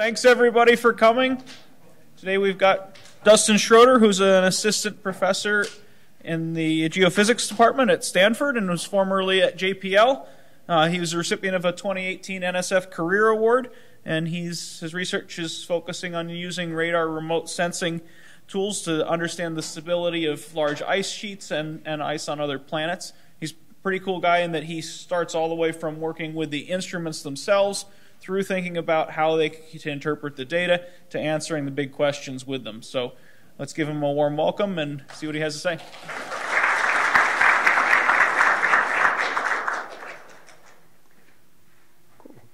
thanks everybody for coming. Today we've got Dustin Schroeder, who's an assistant professor in the geophysics department at Stanford and was formerly at JPL. Uh, he was a recipient of a 2018 NSF Career Award, and he's, his research is focusing on using radar remote sensing tools to understand the stability of large ice sheets and, and ice on other planets. He's a pretty cool guy in that he starts all the way from working with the instruments themselves through thinking about how they to interpret the data to answering the big questions with them. So let's give him a warm welcome and see what he has to say.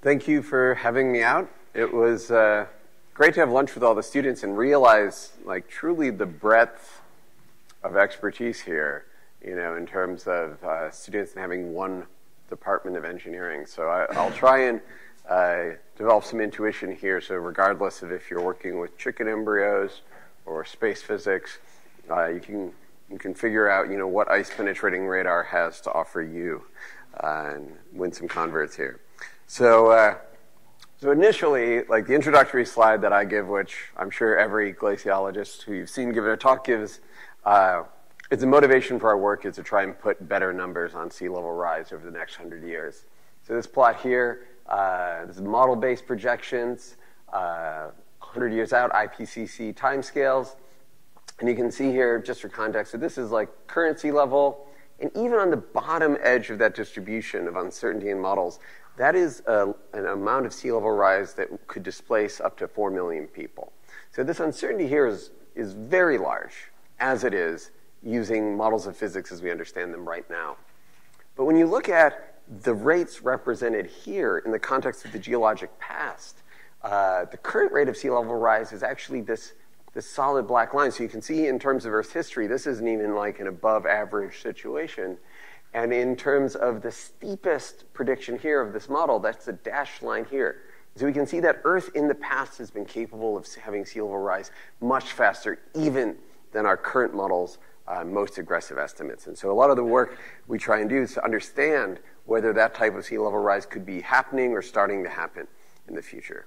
Thank you for having me out. It was uh, great to have lunch with all the students and realize, like, truly the breadth of expertise here, you know, in terms of uh, students having one department of engineering. So I, will try and uh, develop some intuition here. So regardless of if you're working with chicken embryos or space physics, uh, you can you can figure out, you know, what ice penetrating radar has to offer you, uh, and win some converts here. So uh, so initially, like the introductory slide that I give, which I'm sure every glaciologist who you've seen give a talk gives, uh, it's a motivation for our work is to try and put better numbers on sea level rise over the next hundred years. So this plot here, uh, this is model-based projections, uh, 100 years out, IPCC timescales. And you can see here, just for context, so this is like currency level, and even on the bottom edge of that distribution of uncertainty in models, that is a, an amount of sea level rise that could displace up to 4 million people. So this uncertainty here is, is very large, as it is using models of physics as we understand them right now. But when you look at the rates represented here in the context of the geologic past, uh, the current rate of sea level rise is actually this, this solid black line. So you can see in terms of Earth's history, this isn't even like an above average situation. And in terms of the steepest prediction here of this model, that's the dashed line here. So we can see that Earth in the past has been capable of having sea level rise much faster, even than our current models' uh, most aggressive estimates. And so a lot of the work we try and do is to understand whether that type of sea level rise could be happening or starting to happen in the future.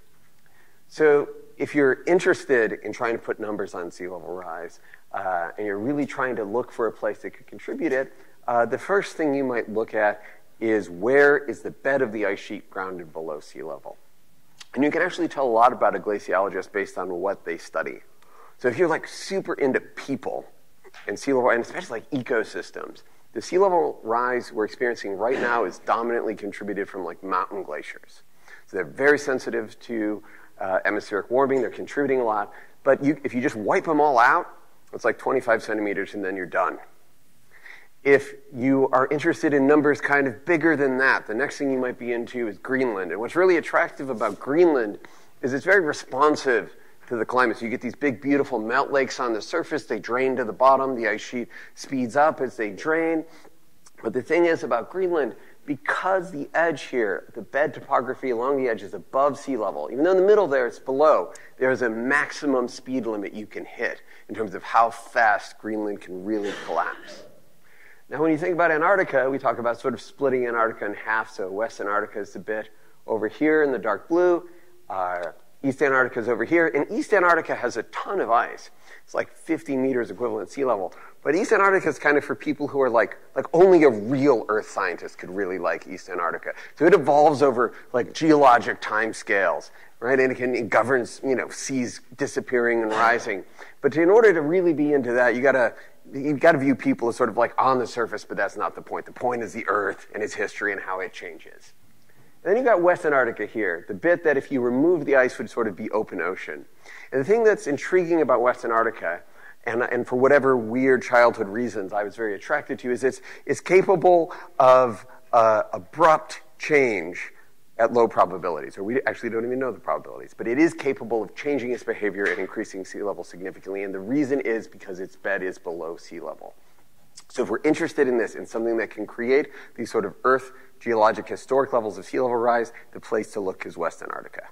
So if you're interested in trying to put numbers on sea level rise, uh, and you're really trying to look for a place that could contribute it, uh, the first thing you might look at is where is the bed of the ice sheet grounded below sea level. And you can actually tell a lot about a glaciologist based on what they study. So if you're like super into people and sea level, and especially like ecosystems, the sea level rise we're experiencing right now is dominantly contributed from like mountain glaciers. So they're very sensitive to uh, atmospheric warming. They're contributing a lot. But you, if you just wipe them all out, it's like 25 centimeters and then you're done. If you are interested in numbers kind of bigger than that, the next thing you might be into is Greenland. And what's really attractive about Greenland is it's very responsive to the climate. So you get these big, beautiful melt lakes on the surface. They drain to the bottom. The ice sheet speeds up as they drain. But the thing is about Greenland, because the edge here, the bed topography along the edge is above sea level, even though in the middle there it's below, there's a maximum speed limit you can hit in terms of how fast Greenland can really collapse. Now, when you think about Antarctica, we talk about sort of splitting Antarctica in half. So West Antarctica is a bit over here in the dark blue. Uh, East Antarctica is over here. And East Antarctica has a ton of ice. It's like 50 meters equivalent sea level. But East Antarctica is kind of for people who are like, like only a real Earth scientist could really like East Antarctica. So it evolves over like geologic time scales, right? And it, can, it governs, you know, seas disappearing and rising. But in order to really be into that, you gotta, you've got to view people as sort of like on the surface, but that's not the point. The point is the Earth and its history and how it changes. And then you've got West Antarctica here, the bit that if you remove the ice would sort of be open ocean. And the thing that's intriguing about West Antarctica, and, and for whatever weird childhood reasons I was very attracted to, is it's, it's capable of uh, abrupt change at low probabilities, or we actually don't even know the probabilities, but it is capable of changing its behavior and increasing sea level significantly. And the reason is because its bed is below sea level. So if we're interested in this, in something that can create these sort of Earth geologic historic levels of sea level rise, the place to look is West Antarctica.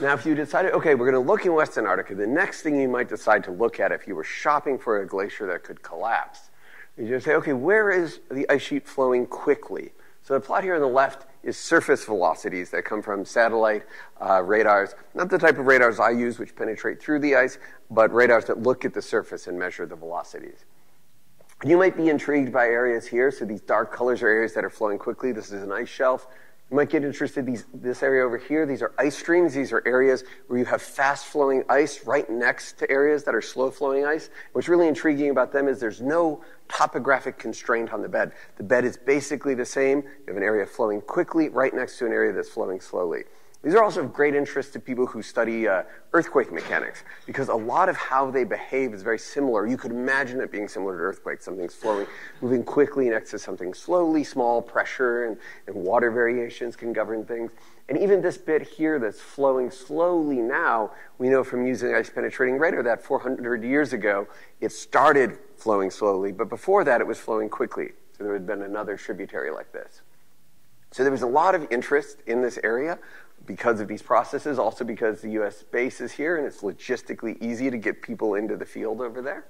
Now, if you decided, okay, we're going to look in West Antarctica, the next thing you might decide to look at if you were shopping for a glacier that could collapse, is you say, okay, where is the ice sheet flowing quickly? So the plot here on the left is surface velocities that come from satellite uh, radars, not the type of radars I use, which penetrate through the ice, but radars that look at the surface and measure the velocities. You might be intrigued by areas here. So these dark colors are areas that are flowing quickly. This is an ice shelf. You might get interested these this area over here. These are ice streams. These are areas where you have fast flowing ice right next to areas that are slow flowing ice. What's really intriguing about them is there's no topographic constraint on the bed. The bed is basically the same. You have an area flowing quickly right next to an area that's flowing slowly. These are also of great interest to people who study uh, earthquake mechanics because a lot of how they behave is very similar. You could imagine it being similar to earthquakes. Something's flowing, moving quickly next to something slowly, small pressure and, and water variations can govern things. And even this bit here that's flowing slowly now, we know from using ice penetrating radar that 400 years ago it started flowing slowly, but before that it was flowing quickly. So there had been another tributary like this. So there was a lot of interest in this area because of these processes, also because the US base is here and it's logistically easy to get people into the field over there.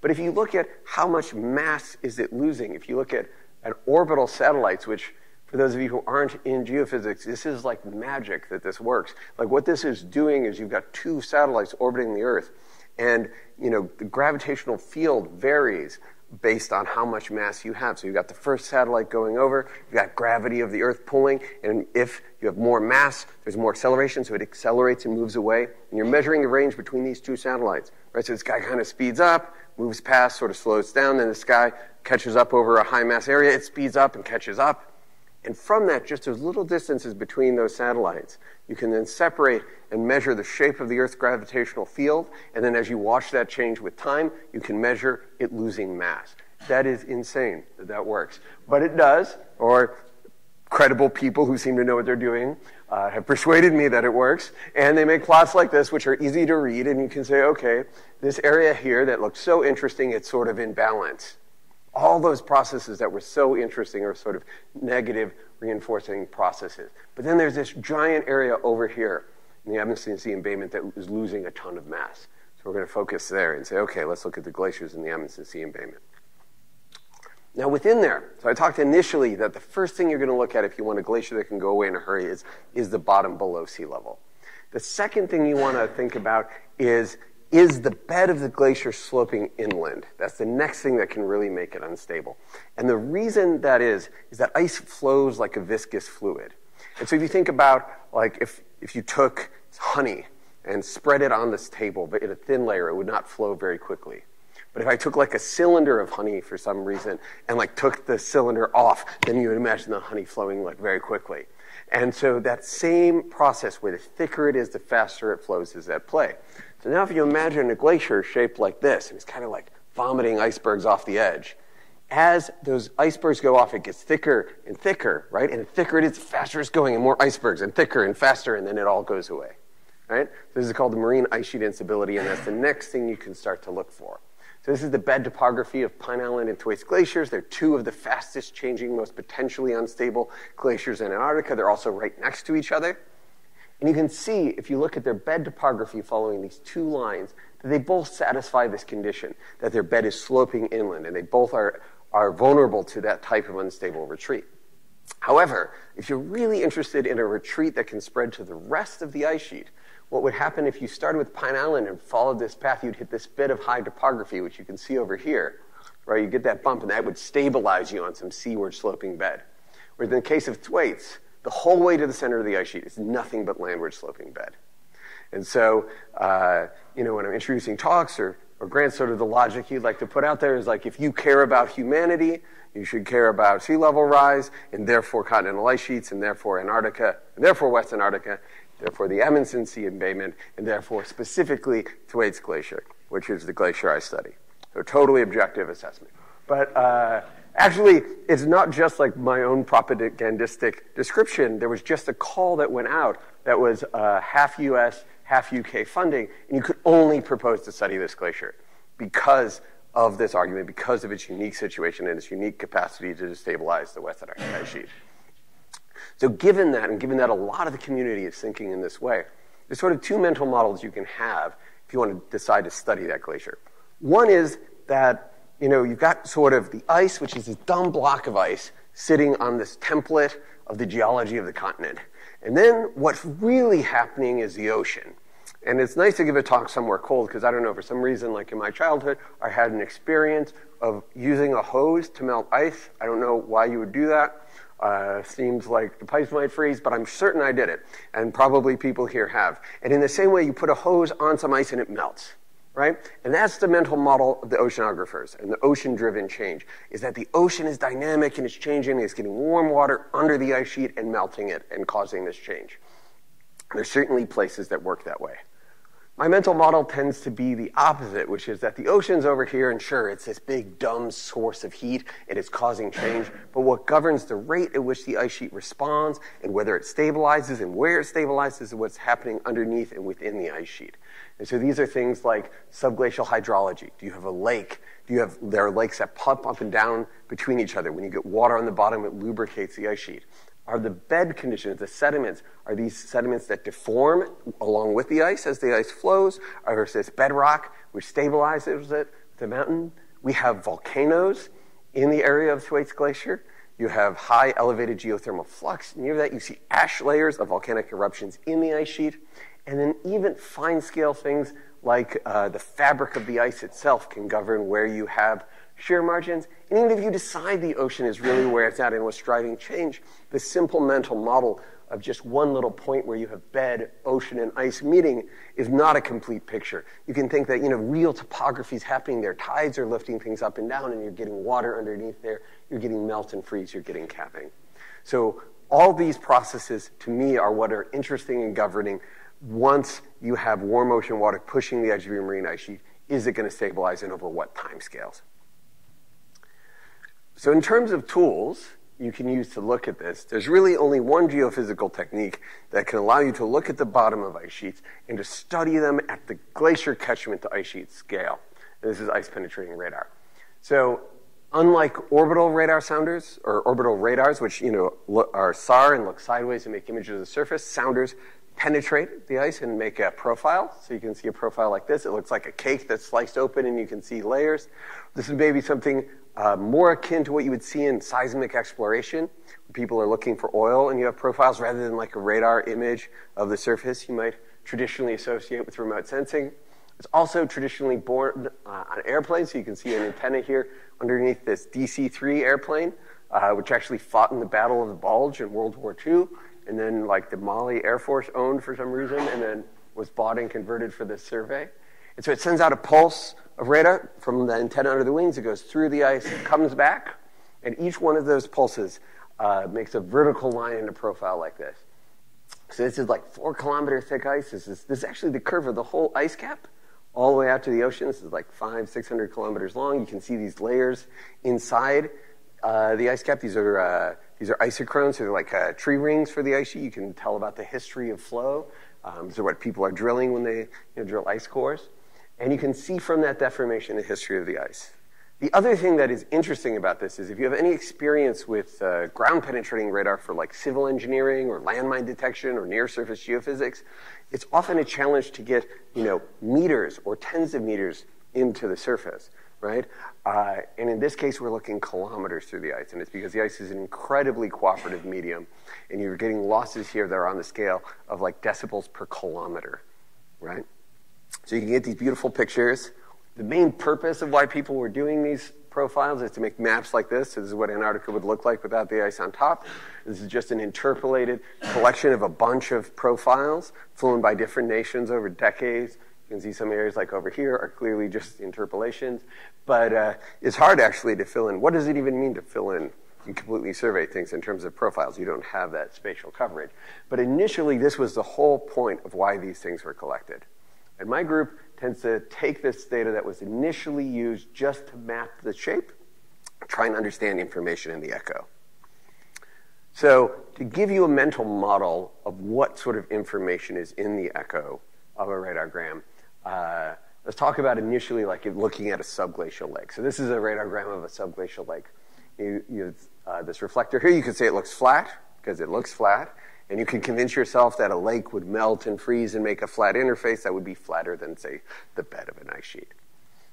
But if you look at how much mass is it losing, if you look at, at orbital satellites, which for those of you who aren't in geophysics, this is like magic that this works. Like what this is doing is you've got two satellites orbiting the Earth, and you know the gravitational field varies based on how much mass you have. So you've got the first satellite going over, you've got gravity of the Earth pulling, and if you have more mass, there's more acceleration, so it accelerates and moves away. And you're measuring the range between these two satellites, right? So this guy kind of speeds up, moves past, sort of slows down, then this guy catches up over a high mass area, it speeds up and catches up. And from that, just those little distances between those satellites, you can then separate and measure the shape of the Earth's gravitational field. And then as you watch that change with time, you can measure it losing mass. That is insane that that works. But it does, or credible people who seem to know what they're doing uh, have persuaded me that it works. And they make plots like this, which are easy to read. And you can say, okay, this area here that looks so interesting, it's sort of in balance all those processes that were so interesting are sort of negative reinforcing processes. But then there's this giant area over here in the Amundsen Sea embayment that is losing a ton of mass. So we're going to focus there and say, okay, let's look at the glaciers in the Amundsen Sea embayment. Now, within there, so I talked initially that the first thing you're going to look at if you want a glacier that can go away in a hurry is, is the bottom below sea level. The second thing you want to think about is is the bed of the glacier sloping inland? That's the next thing that can really make it unstable. And the reason that is, is that ice flows like a viscous fluid. And so if you think about, like, if, if you took honey and spread it on this table, but in a thin layer, it would not flow very quickly. But if I took like a cylinder of honey for some reason and like took the cylinder off, then you would imagine the honey flowing like very quickly. And so that same process where the thicker it is, the faster it flows is at play. So now if you imagine a glacier shaped like this, and it's kind of like vomiting icebergs off the edge, as those icebergs go off, it gets thicker and thicker, right? And the thicker it is, the faster it's going, and more icebergs, and thicker and faster, and then it all goes away, right? This is called the marine ice sheet instability, and that's the next thing you can start to look for. So this is the bed topography of Pine Island and Thwaites glaciers. They're two of the fastest changing, most potentially unstable glaciers in Antarctica. They're also right next to each other. And you can see, if you look at their bed topography following these two lines, that they both satisfy this condition, that their bed is sloping inland, and they both are, are vulnerable to that type of unstable retreat. However, if you're really interested in a retreat that can spread to the rest of the ice sheet, what would happen if you started with Pine Island and followed this path, you'd hit this bit of high topography, which you can see over here, right? You get that bump, and that would stabilize you on some seaward sloping bed. Whereas in the case of Thwaites, the whole way to the center of the ice sheet is nothing but landward sloping bed. And so, uh, you know, when I'm introducing talks or, or grants, sort of the logic you'd like to put out there is like, if you care about humanity, you should care about sea level rise, and therefore continental ice sheets, and therefore Antarctica, and therefore West Antarctica, therefore the Amundsen Sea embayment, and therefore specifically Thwaites Glacier, which is the glacier I study. So totally objective assessment. But uh, Actually, it's not just like my own propagandistic description. There was just a call that went out that was uh, half US, half UK funding, and you could only propose to study this glacier because of this argument, because of its unique situation and its unique capacity to destabilize the West Antarctic ice sheet. So, given that, and given that a lot of the community is thinking in this way, there's sort of two mental models you can have if you want to decide to study that glacier. One is that you know, you've got sort of the ice, which is this dumb block of ice, sitting on this template of the geology of the continent. And then what's really happening is the ocean. And it's nice to give a talk somewhere cold because I don't know, for some reason, like in my childhood, I had an experience of using a hose to melt ice. I don't know why you would do that. Uh, seems like the pipes might freeze, but I'm certain I did it. And probably people here have. And in the same way, you put a hose on some ice and it melts right? And that's the mental model of the oceanographers and the ocean-driven change, is that the ocean is dynamic and it's changing, and it's getting warm water under the ice sheet and melting it and causing this change. There's certainly places that work that way. My mental model tends to be the opposite, which is that the ocean's over here, and sure, it's this big, dumb source of heat, and it's causing change. But what governs the rate at which the ice sheet responds, and whether it stabilizes, and where it stabilizes, is what's happening underneath and within the ice sheet. And so these are things like subglacial hydrology. Do you have a lake? Do you have, there are lakes that pump up and down between each other. When you get water on the bottom, it lubricates the ice sheet. Are the bed conditions, the sediments, are these sediments that deform along with the ice as the ice flows? Or is this bedrock which stabilizes it, the mountain? We have volcanoes in the area of Thwaites Glacier. You have high elevated geothermal flux. Near that, you see ash layers of volcanic eruptions in the ice sheet. And then even fine scale things like uh, the fabric of the ice itself can govern where you have shear margins. And even if you decide the ocean is really where it's at and what's driving change, the simple mental model of just one little point where you have bed, ocean, and ice meeting is not a complete picture. You can think that, you know, real topography is happening there. Tides are lifting things up and down, and you're getting water underneath there. You're getting melt and freeze. You're getting capping. So all these processes, to me, are what are interesting in governing once you have warm ocean water pushing the edge of your marine ice sheet, is it going to stabilize and over what time scales? So in terms of tools you can use to look at this, there's really only one geophysical technique that can allow you to look at the bottom of ice sheets and to study them at the glacier catchment to ice sheet scale. And this is ice penetrating radar. So unlike orbital radar sounders or orbital radars, which you know are SAR and look sideways and make images of the surface, sounders penetrate the ice and make a profile. So you can see a profile like this. It looks like a cake that's sliced open and you can see layers. This is maybe something uh, more akin to what you would see in seismic exploration. People are looking for oil and you have profiles rather than like a radar image of the surface you might traditionally associate with remote sensing. It's also traditionally born uh, on airplanes. So you can see an antenna here underneath this DC-3 airplane, uh, which actually fought in the Battle of the Bulge in World War II and then like the Mali Air Force owned for some reason, and then was bought and converted for this survey. And so it sends out a pulse of radar from the antenna under the wings. It goes through the ice, comes back, and each one of those pulses uh, makes a vertical line in a profile like this. So this is like four kilometer thick ice. This is, this is actually the curve of the whole ice cap all the way out to the ocean. This is like five, 600 kilometers long. You can see these layers inside uh, the ice cap. These are uh, these are isochrones, so they're like uh, tree rings for the ice sheet. You can tell about the history of flow. Um, are what people are drilling when they you know, drill ice cores. And you can see from that deformation the history of the ice. The other thing that is interesting about this is if you have any experience with uh, ground penetrating radar for like civil engineering or landmine detection or near surface geophysics, it's often a challenge to get, you know, meters or tens of meters into the surface right? Uh, and in this case, we're looking kilometers through the ice, and it's because the ice is an incredibly cooperative medium, and you're getting losses here that are on the scale of like decibels per kilometer, right? So you can get these beautiful pictures. The main purpose of why people were doing these profiles is to make maps like this. So this is what Antarctica would look like without the ice on top. This is just an interpolated collection of a bunch of profiles flown by different nations over decades you can see some areas like over here are clearly just interpolations, but uh, it's hard actually to fill in. What does it even mean to fill in and completely survey things in terms of profiles? You don't have that spatial coverage. But initially, this was the whole point of why these things were collected. And my group tends to take this data that was initially used just to map the shape, try and understand information in the echo. So, to give you a mental model of what sort of information is in the echo of a radargram, uh, let's talk about initially like looking at a subglacial lake. So this is a radargram of a subglacial lake. You, you uh, this reflector here, you could say it looks flat because it looks flat. And you can convince yourself that a lake would melt and freeze and make a flat interface that would be flatter than, say, the bed of an ice sheet.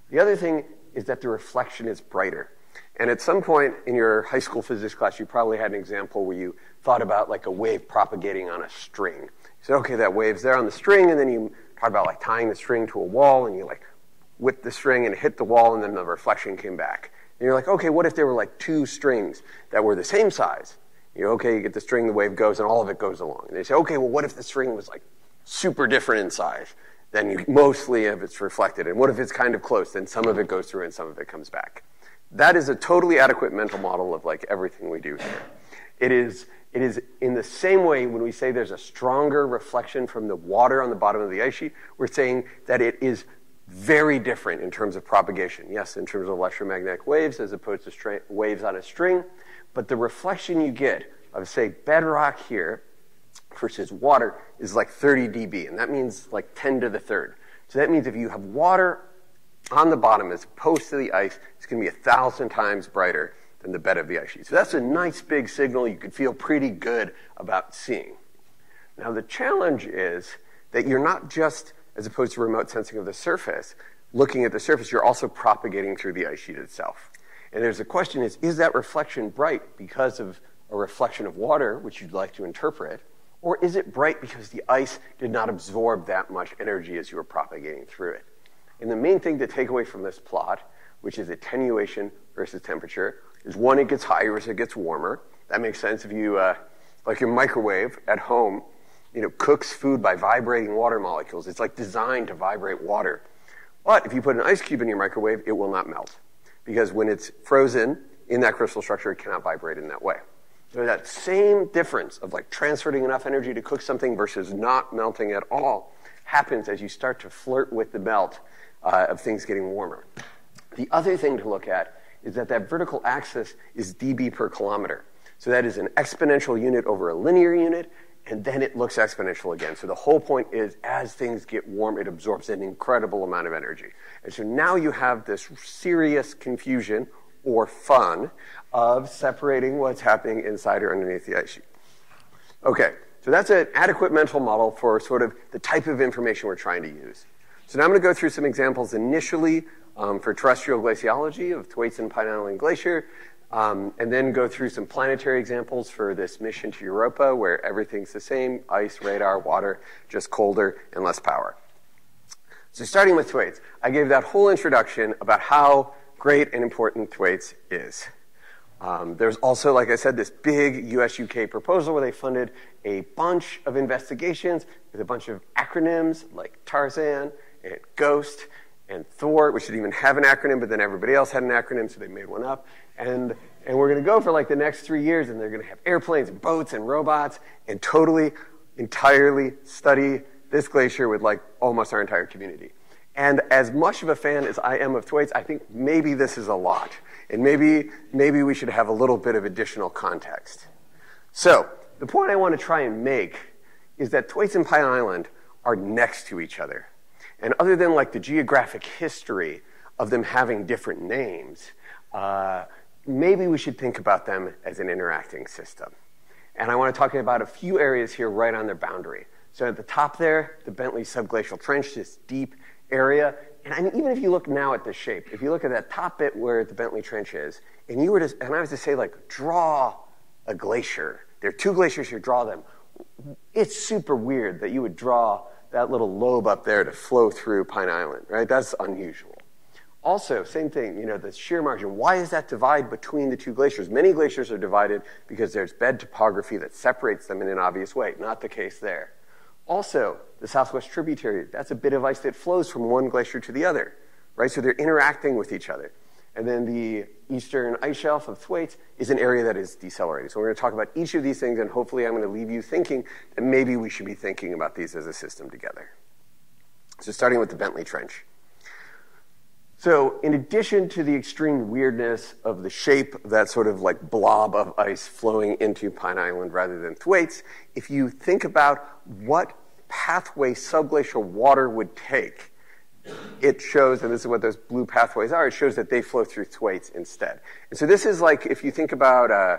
The other thing is that the reflection is brighter. And at some point in your high school physics class, you probably had an example where you thought about like a wave propagating on a string. You said, okay, that wave's there on the string, and then you talk about like tying the string to a wall, and you like whip the string and hit the wall, and then the reflection came back. And you're like, okay, what if there were like two strings that were the same size? You know, okay, you get the string, the wave goes, and all of it goes along. And they say, okay, well, what if the string was like super different in size? Then you mostly if it's reflected. And what if it's kind of close? Then some of it goes through and some of it comes back. That is a totally adequate mental model of like everything we do here. It is, it is in the same way when we say there's a stronger reflection from the water on the bottom of the ice sheet, we're saying that it is very different in terms of propagation. Yes, in terms of electromagnetic waves as opposed to stra- waves on a string, but the reflection you get of, say, bedrock here versus water is like 30 dB, and that means like 10 to the third. So that means if you have water on the bottom as opposed to the ice, it's going to be a thousand times brighter than the bed of the ice sheet. So that's a nice big signal you could feel pretty good about seeing. Now the challenge is that you're not just, as opposed to remote sensing of the surface, looking at the surface, you're also propagating through the ice sheet itself. And there's a question is, is that reflection bright because of a reflection of water, which you'd like to interpret, or is it bright because the ice did not absorb that much energy as you were propagating through it? And the main thing to take away from this plot, which is attenuation versus temperature, is one, it gets higher as it gets warmer. That makes sense if you, uh, like your microwave at home, you know, cooks food by vibrating water molecules. It's like designed to vibrate water. But if you put an ice cube in your microwave, it will not melt. Because when it's frozen in that crystal structure, it cannot vibrate in that way. So that same difference of like transferring enough energy to cook something versus not melting at all happens as you start to flirt with the melt uh, of things getting warmer. The other thing to look at is that that vertical axis is dB per kilometer. So that is an exponential unit over a linear unit, and then it looks exponential again. So the whole point is as things get warm, it absorbs an incredible amount of energy. And so now you have this serious confusion or fun of separating what's happening inside or underneath the ice sheet. Okay, so that's an adequate mental model for sort of the type of information we're trying to use. So now I'm going to go through some examples initially um, for terrestrial glaciology of Thwaites and Pine Island Glacier, um, and then go through some planetary examples for this mission to Europa where everything's the same, ice, radar, water, just colder and less power. So starting with Thwaites, I gave that whole introduction about how great and important Thwaites is. Um, there's also, like I said, this big US UK proposal where they funded a bunch of investigations with a bunch of acronyms like TARSAN and Ghost and Thor, which didn't even have an acronym, but then everybody else had an acronym, so they made one up. And, and we're going to go for like the next three years, and they're going to have airplanes and boats and robots and totally, entirely study this glacier with like almost our entire community. And as much of a fan as I am of Thwaites, I think maybe this is a lot. And maybe, maybe we should have a little bit of additional context. So, the point I want to try and make is that Thwaites and Pine Island are next to each other. And other than like the geographic history of them having different names, uh, maybe we should think about them as an interacting system. And I want to talk about a few areas here right on their boundary. So at the top there, the Bentley subglacial trench, this deep area. And I mean, even if you look now at the shape, if you look at that top bit where the Bentley Trench is, and you were to, and I was to say, like, draw a glacier. There are two glaciers here, draw them. It's super weird that you would draw that little lobe up there to flow through Pine Island, right? That's unusual. Also, same thing, you know, the shear margin. Why is that divide between the two glaciers? Many glaciers are divided because there's bed topography that separates them in an obvious way. Not the case there. Also, the southwest tributary, that's a bit of ice that flows from one glacier to the other, right? So they're interacting with each other. And then the eastern ice shelf of Thwaites is an area that is decelerating. So we're going to talk about each of these things, and hopefully I'm going to leave you thinking that maybe we should be thinking about these as a system together. So starting with the Bentley Trench. So in addition to the extreme weirdness of the shape of that sort of like blob of ice flowing into Pine Island rather than Thwaites, if you think about what pathway subglacial water would take it shows, and this is what those blue pathways are, it shows that they flow through Thwaites instead. And so this is like, if you think about, uh,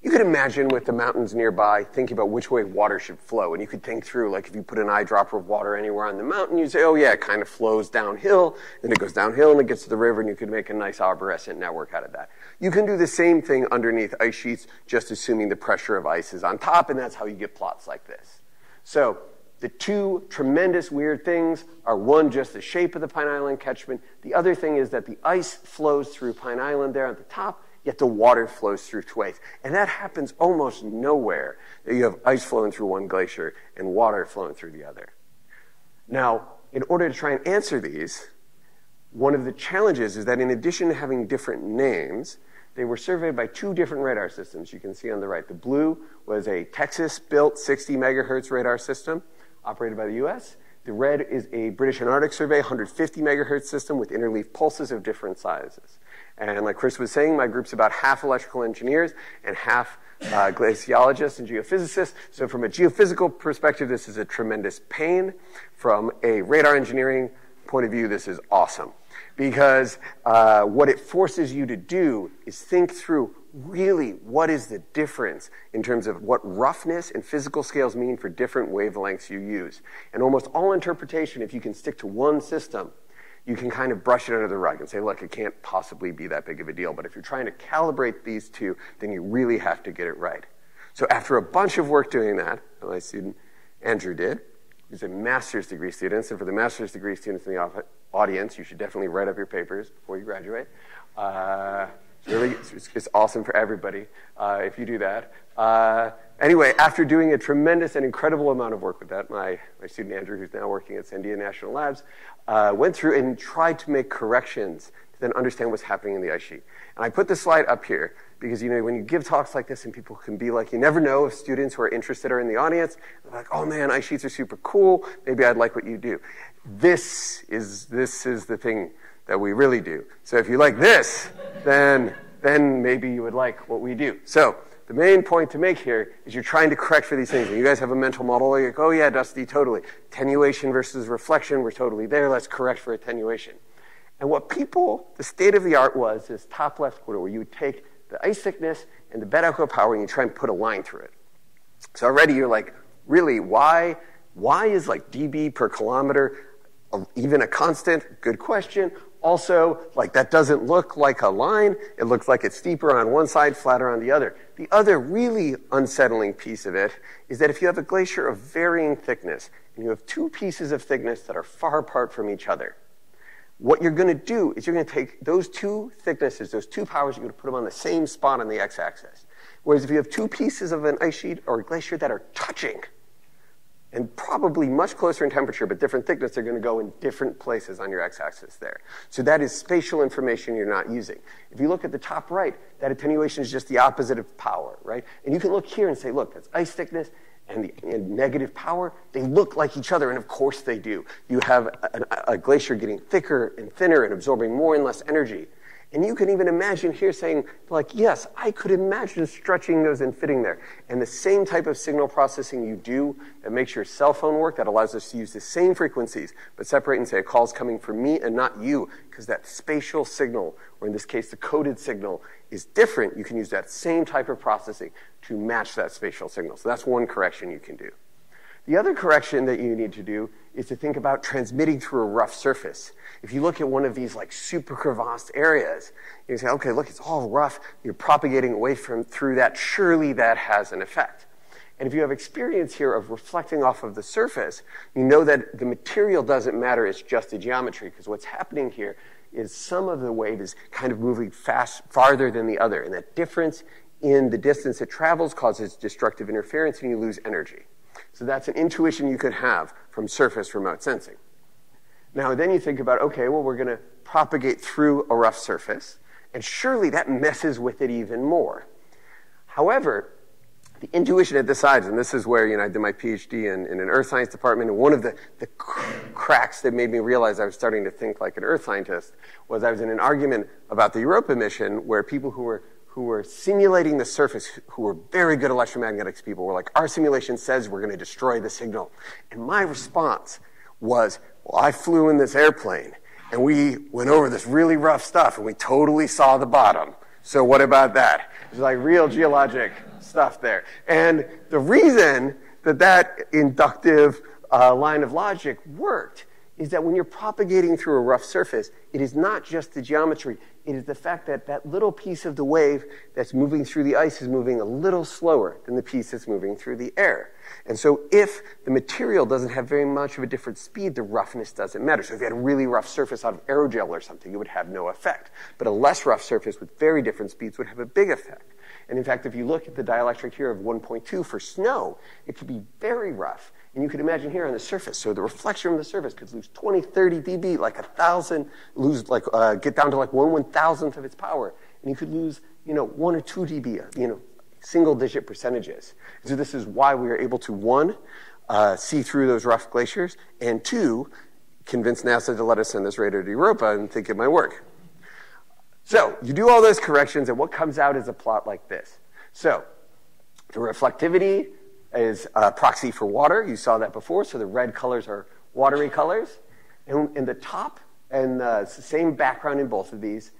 you could imagine with the mountains nearby thinking about which way water should flow. And you could think through, like if you put an eyedropper of water anywhere on the mountain, you'd say, oh yeah, it kind of flows downhill, and it goes downhill and it gets to the river, and you could make a nice arborescent network out of that. You can do the same thing underneath ice sheets, just assuming the pressure of ice is on top, and that's how you get plots like this. So the two tremendous weird things are one, just the shape of the Pine Island catchment. The other thing is that the ice flows through Pine Island there at the top, yet the water flows through Thwaites. And that happens almost nowhere. You have ice flowing through one glacier and water flowing through the other. Now, in order to try and answer these, one of the challenges is that in addition to having different names, they were surveyed by two different radar systems. You can see on the right. The blue was a Texas built 60 megahertz radar system operated by the US. The red is a British Antarctic Survey 150 megahertz system with interleaf pulses of different sizes. And like Chris was saying, my group's about half electrical engineers and half uh, glaciologists and geophysicists. So from a geophysical perspective, this is a tremendous pain. From a radar engineering point of view, this is awesome. Because uh, what it forces you to do is think through really what is the difference in terms of what roughness and physical scales mean for different wavelengths you use. And almost all interpretation, if you can stick to one system, you can kind of brush it under the rug and say, look, it can't possibly be that big of a deal. But if you're trying to calibrate these two, then you really have to get it right. So after a bunch of work doing that, my student Andrew did, he's a master's degree student. So for the master's degree students in the audience, you should definitely write up your papers before you graduate. Uh, really, it's, it's, awesome for everybody uh, if you do that. Uh, anyway, after doing a tremendous and incredible amount of work with that, my, my student Andrew, who's now working at Sandia National Labs, uh, went through and tried to make corrections to then understand what's happening in the ice sheet. And I put this slide up here because you know when you give talks like this and people can be like, you never know if students who are interested are in the audience. They're like, oh man, ice sheets are super cool. Maybe I'd like what you do. This is this is the thing that we really do. So if you like this, then then maybe you would like what we do. So the main point to make here is you're trying to correct for these things. And you guys have a mental model. Like, oh yeah, Dusty, totally. Attenuation versus reflection, we're totally there. Let's correct for attenuation. And what people, the state of the art was this top left corner where you would take the ice thickness and the bed echo power and you try and put a line through it. So already you're like, really, why, why is like dB per kilometer even a constant? Good question. Also, like that doesn't look like a line. It looks like it's steeper on one side, flatter on the other. The other really unsettling piece of it is that if you have a glacier of varying thickness and you have two pieces of thickness that are far apart from each other, what you're going to do is you're going to take those two thicknesses, those two powers, you're going to put them on the same spot on the x-axis. Whereas if you have two pieces of an ice sheet or a glacier that are touching, and probably much closer in temperature, but different thickness, they're going to go in different places on your x-axis there. So that is spatial information you're not using. If you look at the top right, that attenuation is just the opposite of power, right? And you can look here and say, look, that's ice thickness and the and negative power. They look like each other, and of course they do. You have a, a glacier getting thicker and thinner and absorbing more and less energy. And you can even imagine here saying, like, yes, I could imagine stretching those and fitting there. And the same type of signal processing you do that makes your cell phone work, that allows us to use the same frequencies, but separate and say a call's coming from me and not you, because that spatial signal, or in this case, the coded signal, is different. You can use that same type of processing to match that spatial signal. So that's one correction you can do. The other correction that you need to do is to think about transmitting through a rough surface. If you look at one of these like super crevassed areas, you say, okay, look, it's all rough. You're propagating away from through that. Surely that has an effect. And if you have experience here of reflecting off of the surface, you know that the material doesn't matter, it's just the geometry, because what's happening here is some of the wave is kind of moving fast, farther than the other. And that difference in the distance it travels causes destructive interference and you lose energy. So that's an intuition you could have from surface remote sensing. Now, then you think about, okay, well, we're going to propagate through a rough surface, and surely that messes with it even more. However, the intuition it decides, and this is where you know I did my PhD in, in an earth science department, and one of the, the cracks that made me realize I was starting to think like an earth scientist was I was in an argument about the Europa mission where people who were who were simulating the surface, who were very good electromagnetics people, were like, our simulation says we're going to destroy the signal. And my response was, well, I flew in this airplane and we went over this really rough stuff and we totally saw the bottom. So what about that? It's like real geologic stuff there. And the reason that that inductive uh, line of logic worked is that when you're propagating through a rough surface, it is not just the geometry, it is the fact that that little piece of the wave that's moving through the ice is moving a little slower than the piece that's moving through the air. And so if the material doesn't have very much of a different speed, the roughness doesn't matter. So if you had a really rough surface out of aerogel or something, it would have no effect. But a less rough surface with very different speeds would have a big effect. And in fact, if you look at the dielectric here of 1.2 for snow, it could be very rough. And you could imagine here on the surface. So the reflection from the surface could lose 20, 30 dB, like a thousand, lose like, uh, get down to like one one thousandth of its power. And you could lose, you know, one or two dB, you know, single digit percentages. So this is why we are able to, one, uh, see through those rough glaciers, and two, convince NASA to let us send this radar to Europa and think it might work. So you do all those corrections, and what comes out is a plot like this. So the reflectivity is a proxy for water. You saw that before. So the red colors are watery colors. And in the top, and uh, it's the same background in both of these,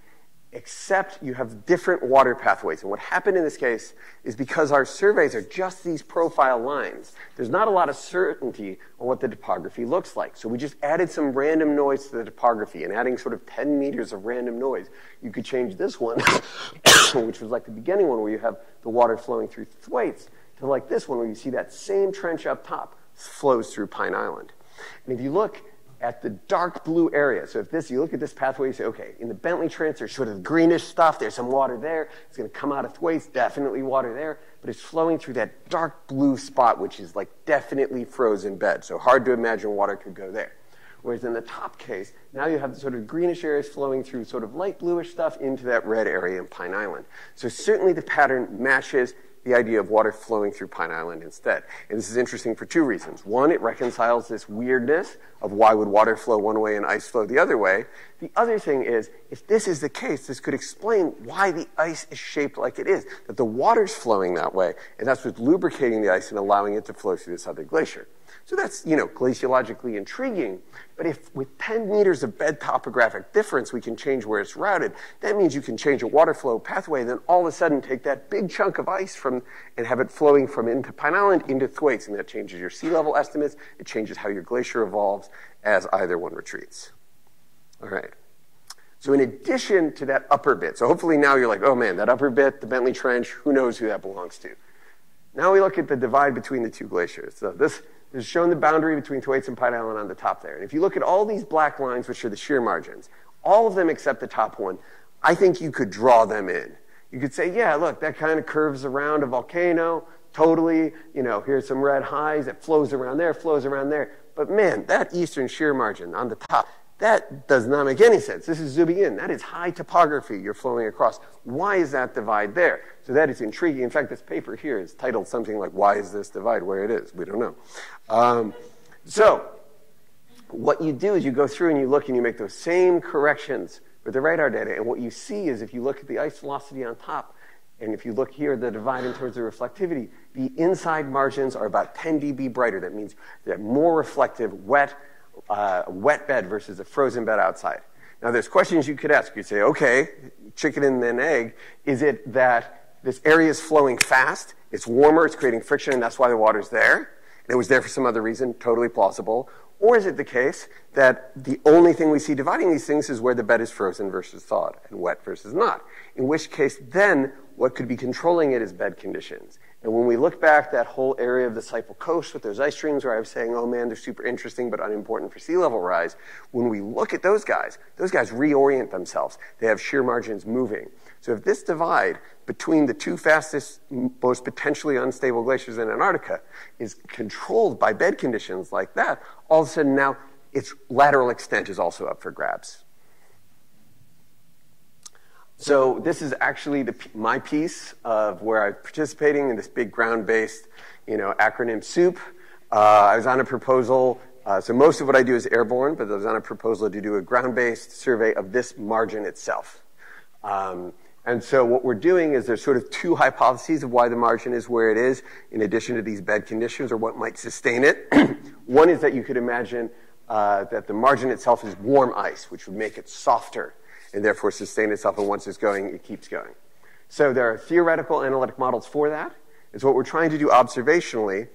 except you have different water pathways. And what happened in this case is because our surveys are just these profile lines, there's not a lot of certainty on what the topography looks like. So we just added some random noise to the topography and adding sort of 10 meters of random noise. You could change this one, which was like the beginning one where you have the water flowing through Thwaites, to like this one where you see that same trench up top flows through Pine Island. And if you look at the dark blue area, so if this, you look at this pathway, you say, okay, in the Bentley Trench, there's sort of greenish stuff, there's some water there, it's going to come out of Thwaites, definitely water there, but it's flowing through that dark blue spot, which is like definitely frozen bed, so hard to imagine water could go there. Whereas in the top case, now you have sort of greenish areas flowing through sort of light bluish stuff into that red area in Pine Island. So certainly the pattern matches the idea of water flowing through Pine Island instead. And this is interesting for two reasons. One, it reconciles this weirdness of why would water flow one way and ice flow the other way. The other thing is, if this is the case, this could explain why the ice is shaped like it is, that the water's flowing that way, and that's what's lubricating the ice and allowing it to flow through this other glacier. So that's, you know, glaciologically intriguing. But if with 10 meters of bed topographic difference we can change where it's routed, that means you can change a water flow pathway, then all of a sudden take that big chunk of ice from and have it flowing from into Pine Island into Thwaites, and that changes your sea level estimates. It changes how your glacier evolves as either one retreats. All right. So in addition to that upper bit, so hopefully now you're like, oh man, that upper bit, the Bentley Trench, who knows who that belongs to? Now we look at the divide between the two glaciers. So this is shown the boundary between Thwaites and Pine Island on the top there. And if you look at all these black lines, which are the shear margins, all of them except the top one, I think you could draw them in. You could say, yeah, look, that kind of curves around a volcano, totally, you know, here's some red highs, it flows around there, flows around there. But man, that eastern shear margin on the top, that does not make any sense. This is zooming in. That is high topography you're flowing across. Why is that divide there? So that is intriguing. In fact, this paper here is titled something like, Why is this divide where it is? We don't know. Um, so, what you do is you go through and you look and you make those same corrections with the radar data. And what you see is if you look at the ice velocity on top, and if you look here, the divide in terms of reflectivity, the inside margins are about 10 dB brighter. That means they're more reflective, wet, uh, wet bed versus a frozen bed outside. Now, there's questions you could ask. You say, okay, chicken and then egg. Is it that this area is flowing fast, it's warmer, it's creating friction, and that's why the water's there? And it was there for some other reason, totally plausible. Or is it the case that the only thing we see dividing these things is where the bed is frozen versus thawed and wet versus not? In which case, then what could be controlling it is bed conditions. And when we look back that whole area of the Siple Coast with those ice streams where I was saying, oh man, they're super interesting but unimportant for sea level rise, when we look at those guys, those guys reorient themselves. They have shear margins moving. So if this divide between the two fastest, most potentially unstable glaciers in Antarctica is controlled by bed conditions like that, all of a sudden now its lateral extent is also up for grabs. So this is actually the, my piece of where I'm participating in this big ground-based, you know, acronym soup. Uh, I was on a proposal. Uh, so most of what I do is airborne, but I was on a proposal to do a ground-based survey of this margin itself. Um, and so what we're doing is there's sort of two hypotheses of why the margin is where it is, in addition to these bed conditions or what might sustain it. One is that you could imagine uh, that the margin itself is warm ice, which would make it softer and therefore sustain itself. And once it's going, it keeps going. So there are theoretical analytic models for that. It's what we're trying to do observationally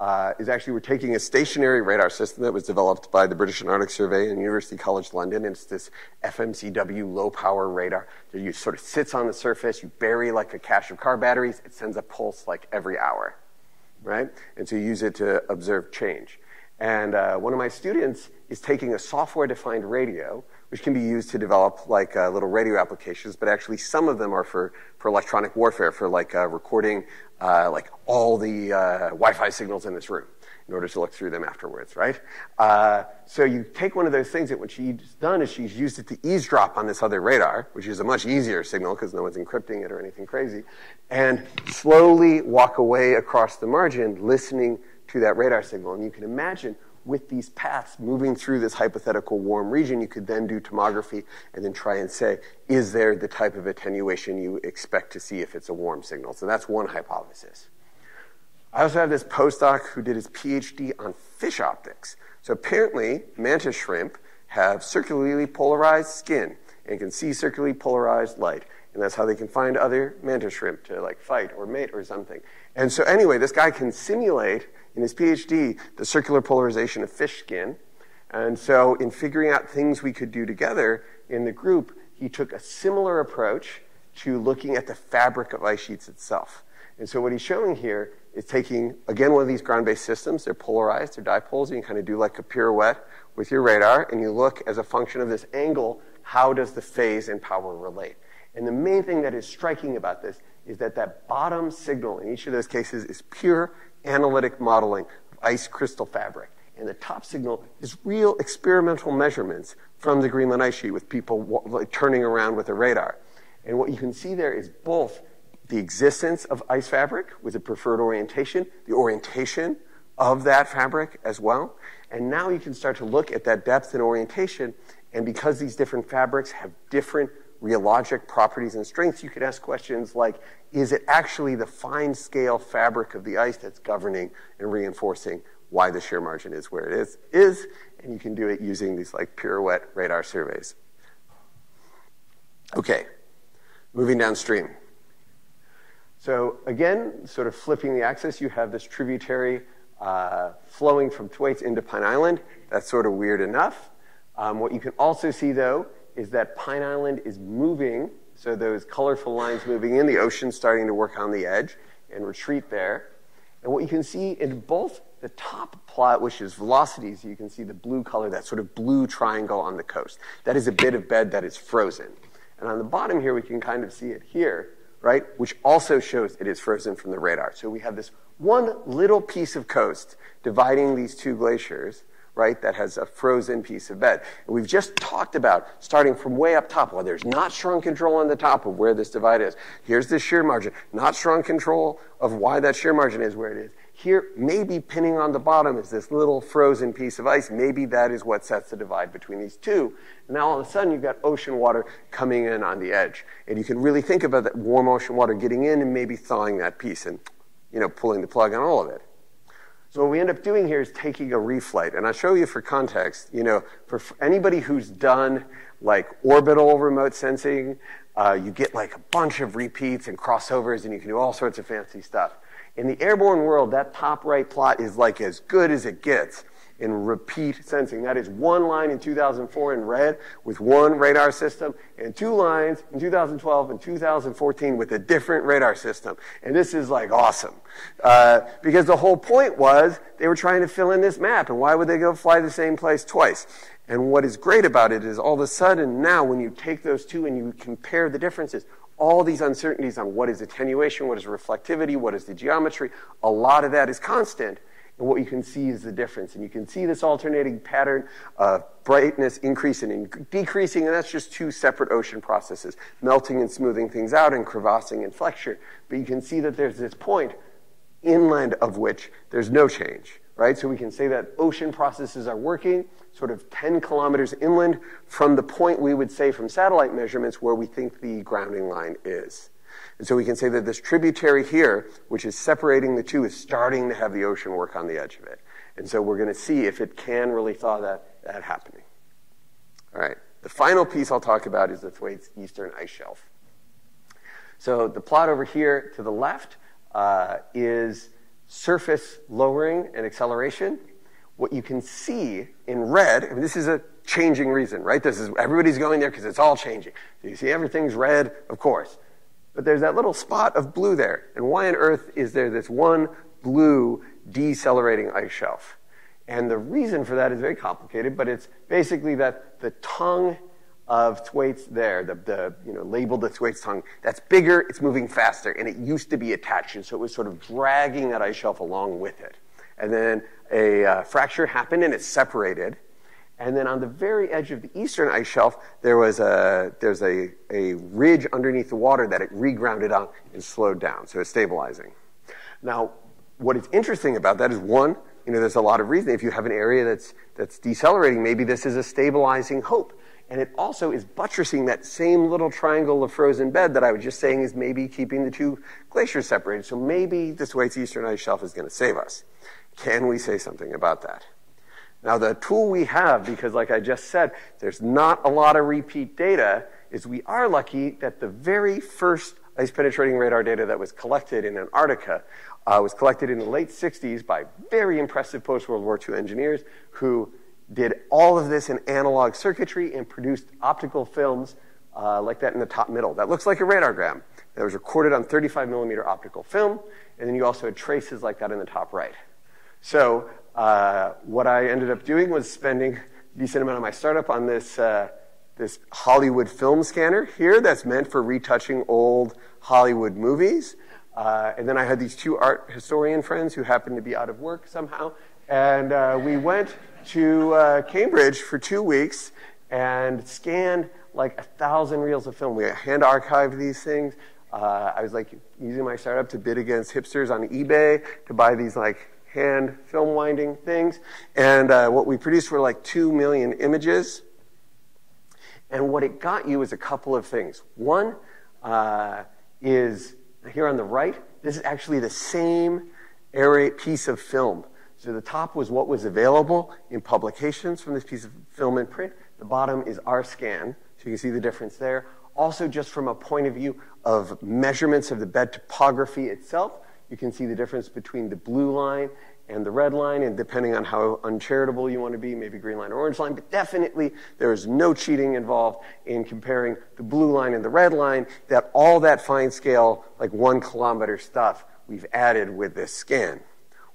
uh, is actually we're taking a stationary radar system that was developed by the British Antarctic Survey and University College London. It's this FMCW low power radar that you sort of sits on the surface. You bury like a cache of car batteries. It sends a pulse like every hour, right? And so you use it to observe change. And uh, one of my students is taking a software defined radio which can be used to develop like uh, little radio applications, but actually some of them are for, for electronic warfare, for like uh, recording uh, like all the uh, Wi-Fi signals in this room in order to look through them afterwards, right? Uh, so you take one of those things that what she's done is she's used it to eavesdrop on this other radar, which is a much easier signal because no one's encrypting it or anything crazy, and slowly walk away across the margin listening to that radar signal. And you can imagine with these paths moving through this hypothetical warm region, you could then do tomography and then try and say, is there the type of attenuation you expect to see if it's a warm signal? So that's one hypothesis. I also have this postdoc who did his PhD on fish optics. So apparently, mantis shrimp have circularly polarized skin and can see circularly polarized light. And that's how they can find other mantis shrimp to like fight or mate or something. And so anyway, this guy can simulate in his PhD the circular polarization of fish skin. And so, in figuring out things we could do together in the group, he took a similar approach to looking at the fabric of ice sheets itself. And so, what he's showing here is taking, again, one of these ground based systems. They're polarized, they're dipoles, you kind of do like a pirouette with your radar, and you look as a function of this angle, how does the phase and power relate? And the main thing that is striking about this is that that bottom signal in each of those cases is pure analytic modeling of ice crystal fabric. And the top signal is real experimental measurements from the Greenland ice sheet with people like, turning around with a radar. And what you can see there is both the existence of ice fabric with a preferred orientation, the orientation of that fabric as well. And now you can start to look at that depth and orientation. And because these different fabrics have different rheologic properties and strengths, you could ask questions like, is it actually the fine scale fabric of the ice that's governing and reinforcing why the shear margin is where it is, is, and you can do it using these like pirouette radar surveys. Okay, moving downstream. So again, sort of flipping the axis, you have this tributary uh, flowing from Thwaites into Pine Island. That's sort of weird enough. Um, what you can also see, though, is that Pine Island is moving so those colorful lines moving in, the ocean starting to work on the edge and retreat there. And what you can see in both the top plot, which is velocities, you can see the blue color, that sort of blue triangle on the coast. That is a bit of bed that is frozen. And on the bottom here, we can kind of see it here, right? Which also shows it is frozen from the radar. So we have this one little piece of coast dividing these two glaciers right, that has a frozen piece of bed. And we've just talked about starting from way up top. Well, there's not strong control on the top of where this divide is. Here's the shear margin. Not strong control of why that shear margin is where it is. Here, maybe pinning on the bottom is this little frozen piece of ice. Maybe that is what sets the divide between these two. And now all of a sudden you've got ocean water coming in on the edge. And you can really think about that warm ocean water getting in and maybe thawing that piece and, you know, pulling the plug on all of it. So what we end up doing here is taking a reflight, and I'll show you for context. You know, for anybody who's done like orbital remote sensing, uh, you get like a bunch of repeats and crossovers, and you can do all sorts of fancy stuff. In the airborne world, that top right plot is like as good as it gets in repeat sensing. That is one line in 2004 in red with one radar system, and two lines in 2012 and 2014 with a different radar system. And this is like awesome. Uh, because the whole point was they were trying to fill in this map, and why would they go fly the same place twice? And what is great about it is all of a sudden now, when you take those two and you compare the differences, all these uncertainties on what is attenuation, what is reflectivity, what is the geometry, a lot of that is constant. And what you can see is the difference. And you can see this alternating pattern of brightness increasing and decreasing, and that's just two separate ocean processes, melting and smoothing things out and crevassing and flexure. But you can see that there's this point inland of which there's no change, right? So we can say that ocean processes are working sort of 10 kilometers inland from the point we would say from satellite measurements where we think the grounding line is. And so we can say that this tributary here, which is separating the two, is starting to have the ocean work on the edge of it. And so we're going to see if it can really thaw that, that happening. All right. The final piece I'll talk about is the Thwaites Eastern Ice Shelf. So the plot over here to the left uh, is surface lowering and acceleration. What you can see in red, I mean, this is a changing reason, right? This is everybody's going there because it's all changing. Do you see everything's red? Of course. But there's that little spot of blue there. And why on earth is there this one blue decelerating ice shelf? And the reason for that is very complicated, but it's basically that the tongue of Thwaites there, the, the you know, labeled the Thwaites tongue, that's bigger, it's moving faster, and it used to be attached, and so it was sort of dragging that ice shelf along with it. And then a uh, fracture happened and it separated. And then on the very edge of the eastern ice shelf, there was a, there's a, a ridge underneath the water that it regrounded on and slowed down, so it's stabilizing. Now, what is interesting about that is one, you know, there's a lot of reason. If you have an area that's, that's decelerating, maybe this is a stabilizing hope. And it also is buttressing that same little triangle of frozen bed that I was just saying is maybe keeping the two glaciers separated. So maybe this Thwaites Eastern Ice Shelf is going to save us. Can we say something about that? Now, the tool we have, because like I just said, there's not a lot of repeat data, is we are lucky that the very first ice penetrating radar data that was collected in Antarctica uh, was collected in the late 60s by very impressive post World War II engineers who did all of this in analog circuitry and produced optical films uh, like that in the top middle. That looks like a radargram that was recorded on 35 millimeter optical film, and then you also had traces like that in the top right. So uh, what I ended up doing was spending a decent amount of my startup on this, uh, this Hollywood film scanner here that's meant for retouching old Hollywood movies. Uh, and then I had these two art historian friends who happened to be out of work somehow, and uh, we went to uh, Cambridge for two weeks and scanned like a thousand reels of film. We hand archived these things. I was like using my startup to bid against hipsters on eBay to buy these like hand film winding things. And uh, what we produced were like two million images. And what it got you is a couple of things. One uh, is here on the right, this is actually the same area, piece of film so the top was what was available in publications from this piece of film and print. The bottom is our scan, so you can see the difference there. Also, just from a point of view of measurements of the bed topography itself, you can see the difference between the blue line and the red line, and depending on how uncharitable you want to be, maybe green line or orange line, but definitely there is no cheating involved in comparing the blue line and the red line, that all that fine scale, like one kilometer stuff, we've added with this scan.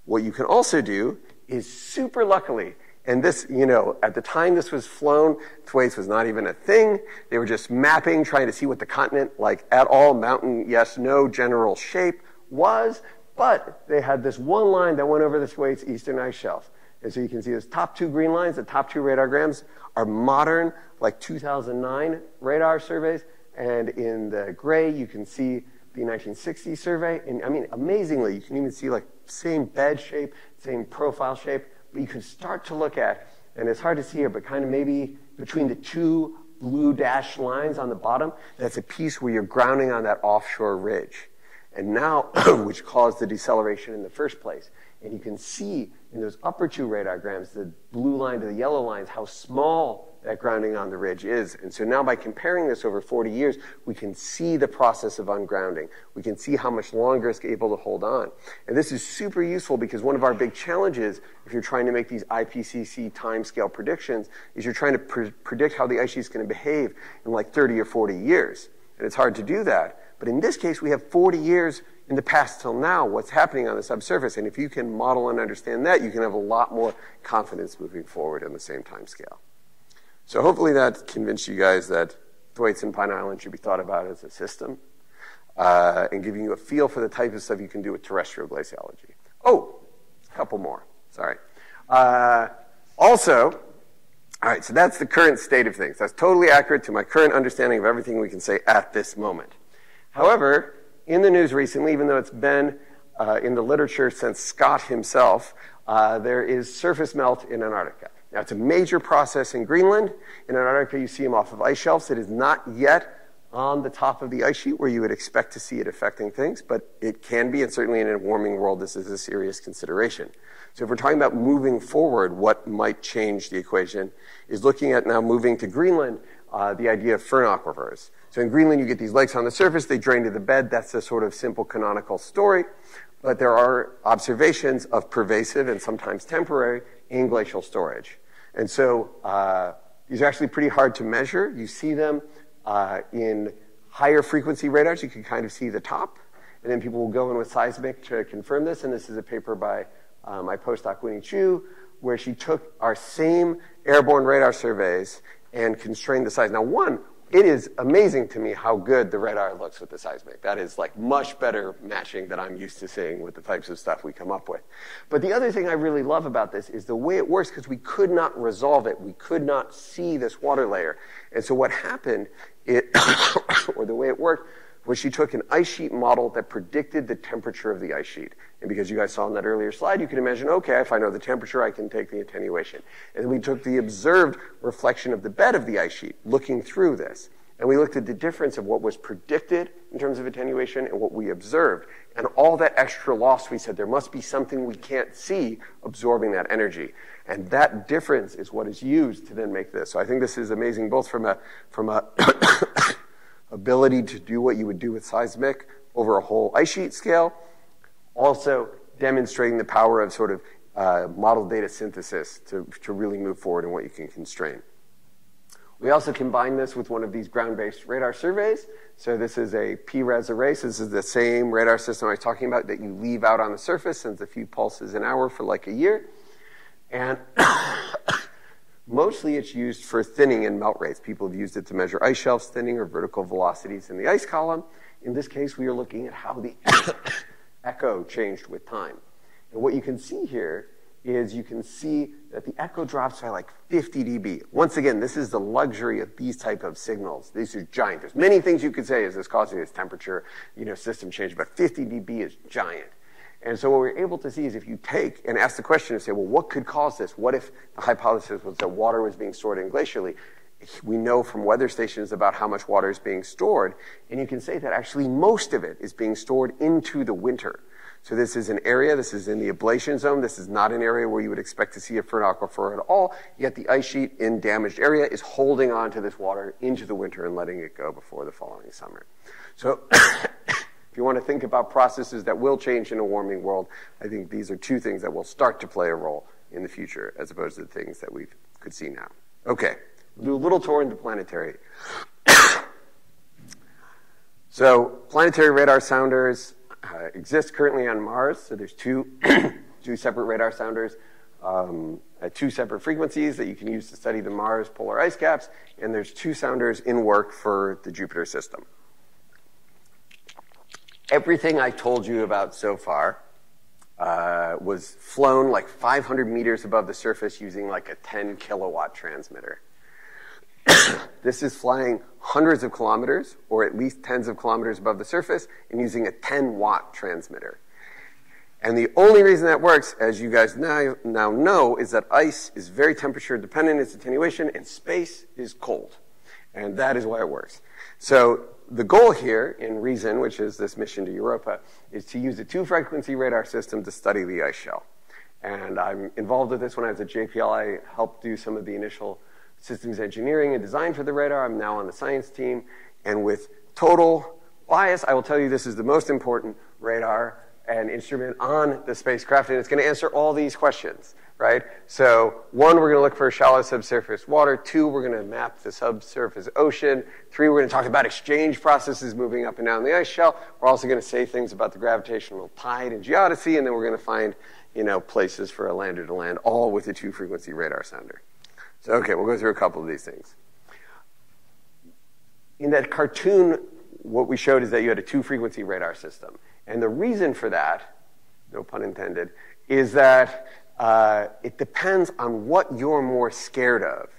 What you can also do is super luckily, and this, you know, at the time this was flown, Thwaites was not even a thing. They were just mapping, trying to see what the continent, like at all, mountain, yes, no, general shape was. But they had this one line that went over the Thwaites eastern ice shelf. And so you can see those top two green lines, the top two radargrams are modern, like 2009 radar surveys. And in the gray, you can see the 1960 survey. And I mean, amazingly, you can even see like same bed shape, same profile shape, but you can start to look at, and it's hard to see here, but kind of maybe between the two blue dashed lines on the bottom, that's a piece where you're grounding on that offshore ridge. And now, which caused the deceleration in the first place. And you can see in those upper two radargrams, the blue line to the yellow lines, how small that grounding on the ridge is. And so now by comparing this over 40 years, we can see the process of ungrounding. We can see how much longer it's able to hold on. And this is super useful because one of our big challenges, if you're trying to make these IPCC timescale predictions, is you're trying to pre- predict how the ice sheet is going to behave in like 30 or 40 years. And it's hard to do that. But in this case, we have 40 years in the past till now, what's happening on the subsurface. And if you can model and understand that, you can have a lot more confidence moving forward in the same time scale. So hopefully that convinced you guys that Thwaites and Pine Island should be thought about as a system uh, and giving you a feel for the type of stuff you can do with terrestrial glaciology. Oh, a couple more. Sorry. Uh, also, all right, so that's the current state of things. That's totally accurate to my current understanding of everything we can say at this moment. However, in the news recently, even though it's been uh, in the literature since Scott himself, uh, there is surface melt in Antarctica. Now, it's a major process in Greenland. In Antarctica, you see them off of ice shelves. It is not yet on the top of the ice sheet where you would expect to see it affecting things, but it can be, and certainly in a warming world, this is a serious consideration. So if we're talking about moving forward, what might change the equation is looking at now moving to Greenland, uh, the idea of firn aquifers. So in Greenland, you get these lakes on the surface, they drain to the bed. That's the sort of simple canonical story. But there are observations of pervasive and sometimes temporary englacial storage. And so uh, these are actually pretty hard to measure. You see them uh, in higher frequency radars. You can kind of see the top. And then people will go in with seismic to confirm this. And this is a paper by uh, my postdoc, Winnie Chu, where she took our same airborne radar surveys and constrained the size. Now, one, it is amazing to me how good the red radar looks with the seismic. That is like much better matching than I'm used to seeing with the types of stuff we come up with. But the other thing I really love about this is the way it works because we could not resolve it. We could not see this water layer. And so what happened, it, or the way it worked, was she took an ice sheet model that predicted the temperature of the ice sheet. And because you guys saw in that earlier slide, you can imagine, okay, if I know the temperature, I can take the attenuation. And we took the observed reflection of the bed of the ice sheet, looking through this. And we looked at the difference of what was predicted in terms of attenuation and what we observed. And all that extra loss, we said there must be something we can't see absorbing that energy. And that difference is what is used to then make this. So I think this is amazing, both from a, from a ability to do what you would do with seismic over a whole ice sheet scale, also demonstrating the power of sort of uh, model data synthesis to, to really move forward in what you can constrain. We also combine this with one of these ground-based radar surveys. So this is a PRES array. So this is the same radar system I was talking about that you leave out on the surface, sends a few pulses an hour for like a year. And Mostly it's used for thinning and melt rates. People have used it to measure ice shelves thinning or vertical velocities in the ice column. In this case, we are looking at how the echo changed with time. And what you can see here is you can see that the echo drops by like 50 dB. Once again, this is the luxury of these type of signals. These are giant. There's many things you could say is this causing this temperature, you know, system change, but 50 dB is giant. And so what we're able to see is if you take and ask the question and say, well, what could cause this? What if the hypothesis was that water was being stored englacially? We know from weather stations about how much water is being stored, and you can say that actually most of it is being stored into the winter. So this is an area, this is in the ablation zone, this is not an area where you would expect to see a firn aquifer at all, yet the ice sheet in damaged area is holding on to this water into the winter and letting it go before the following summer. So If you want to think about processes that will change in a warming world, I think these are two things that will start to play a role in the future as opposed to the things that we could see now. Okay, we'll do a little tour into planetary. so, planetary radar sounders uh, exist currently on Mars. So there's two, two separate radar sounders um, at two separate frequencies that you can use to study the Mars polar ice caps, and there's two sounders in work for the Jupiter system. Everything I told you about so far uh, was flown like 500 meters above the surface using like a 10 kilowatt transmitter. this is flying hundreds of kilometers, or at least tens of kilometers above the surface, and using a 10 watt transmitter. And the only reason that works, as you guys now, now know, is that ice is very temperature dependent, its attenuation, and space is cold. And that is why it works. So the goal here in REASON, which is this mission to Europa, is to use a two frequency radar system to study the ice shell. And I'm involved with this when I was at JPL. I helped do some of the initial systems engineering and design for the radar. I'm now on the science team. And with total bias, I will tell you this is the most important radar and instrument on the spacecraft, and it's going to answer all these questions right? So one, we're going to look for shallow subsurface water. Two, we're going to map the subsurface ocean. Three, we're going to talk about exchange processes moving up and down the ice shelf. We're also going to say things about the gravitational tide and geodesy, and then we're going to find, you know, places for a lander to land, all with a two frequency radar sounder. So, okay, we'll go through a couple of these things. In that cartoon, what we showed is that you had a two frequency radar system. And the reason for that, no pun intended, is that uh, it depends on what you're more scared of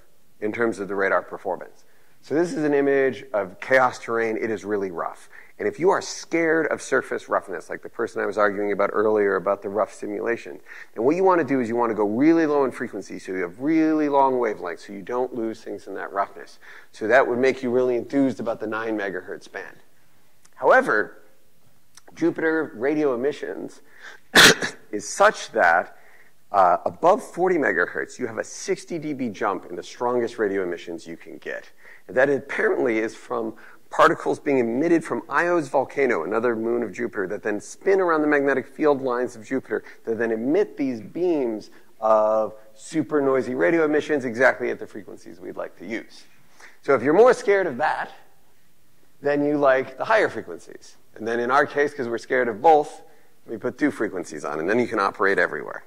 in terms of the radar performance. So this is an image of chaos terrain. It is really rough. And if you are scared of surface roughness, like the person I was arguing about earlier about the rough simulation, then what you want to do is you want to go really low in frequency so you have really long wavelengths so you don't lose things in that roughness. So that would make you really enthused about the 9 megahertz band. However, Jupiter radio emissions is such that uh, above 40 megahertz, you have a 60 dB jump in the strongest radio emissions you can get. And that apparently is from particles being emitted from Io's volcano, another moon of Jupiter, that then spin around the magnetic field lines of Jupiter, that then emit these beams of super noisy radio emissions exactly at the frequencies we'd like to use. So if you're more scared of that, then you like the higher frequencies. And then in our case, because we're scared of both, we put two frequencies on, and then you can operate everywhere.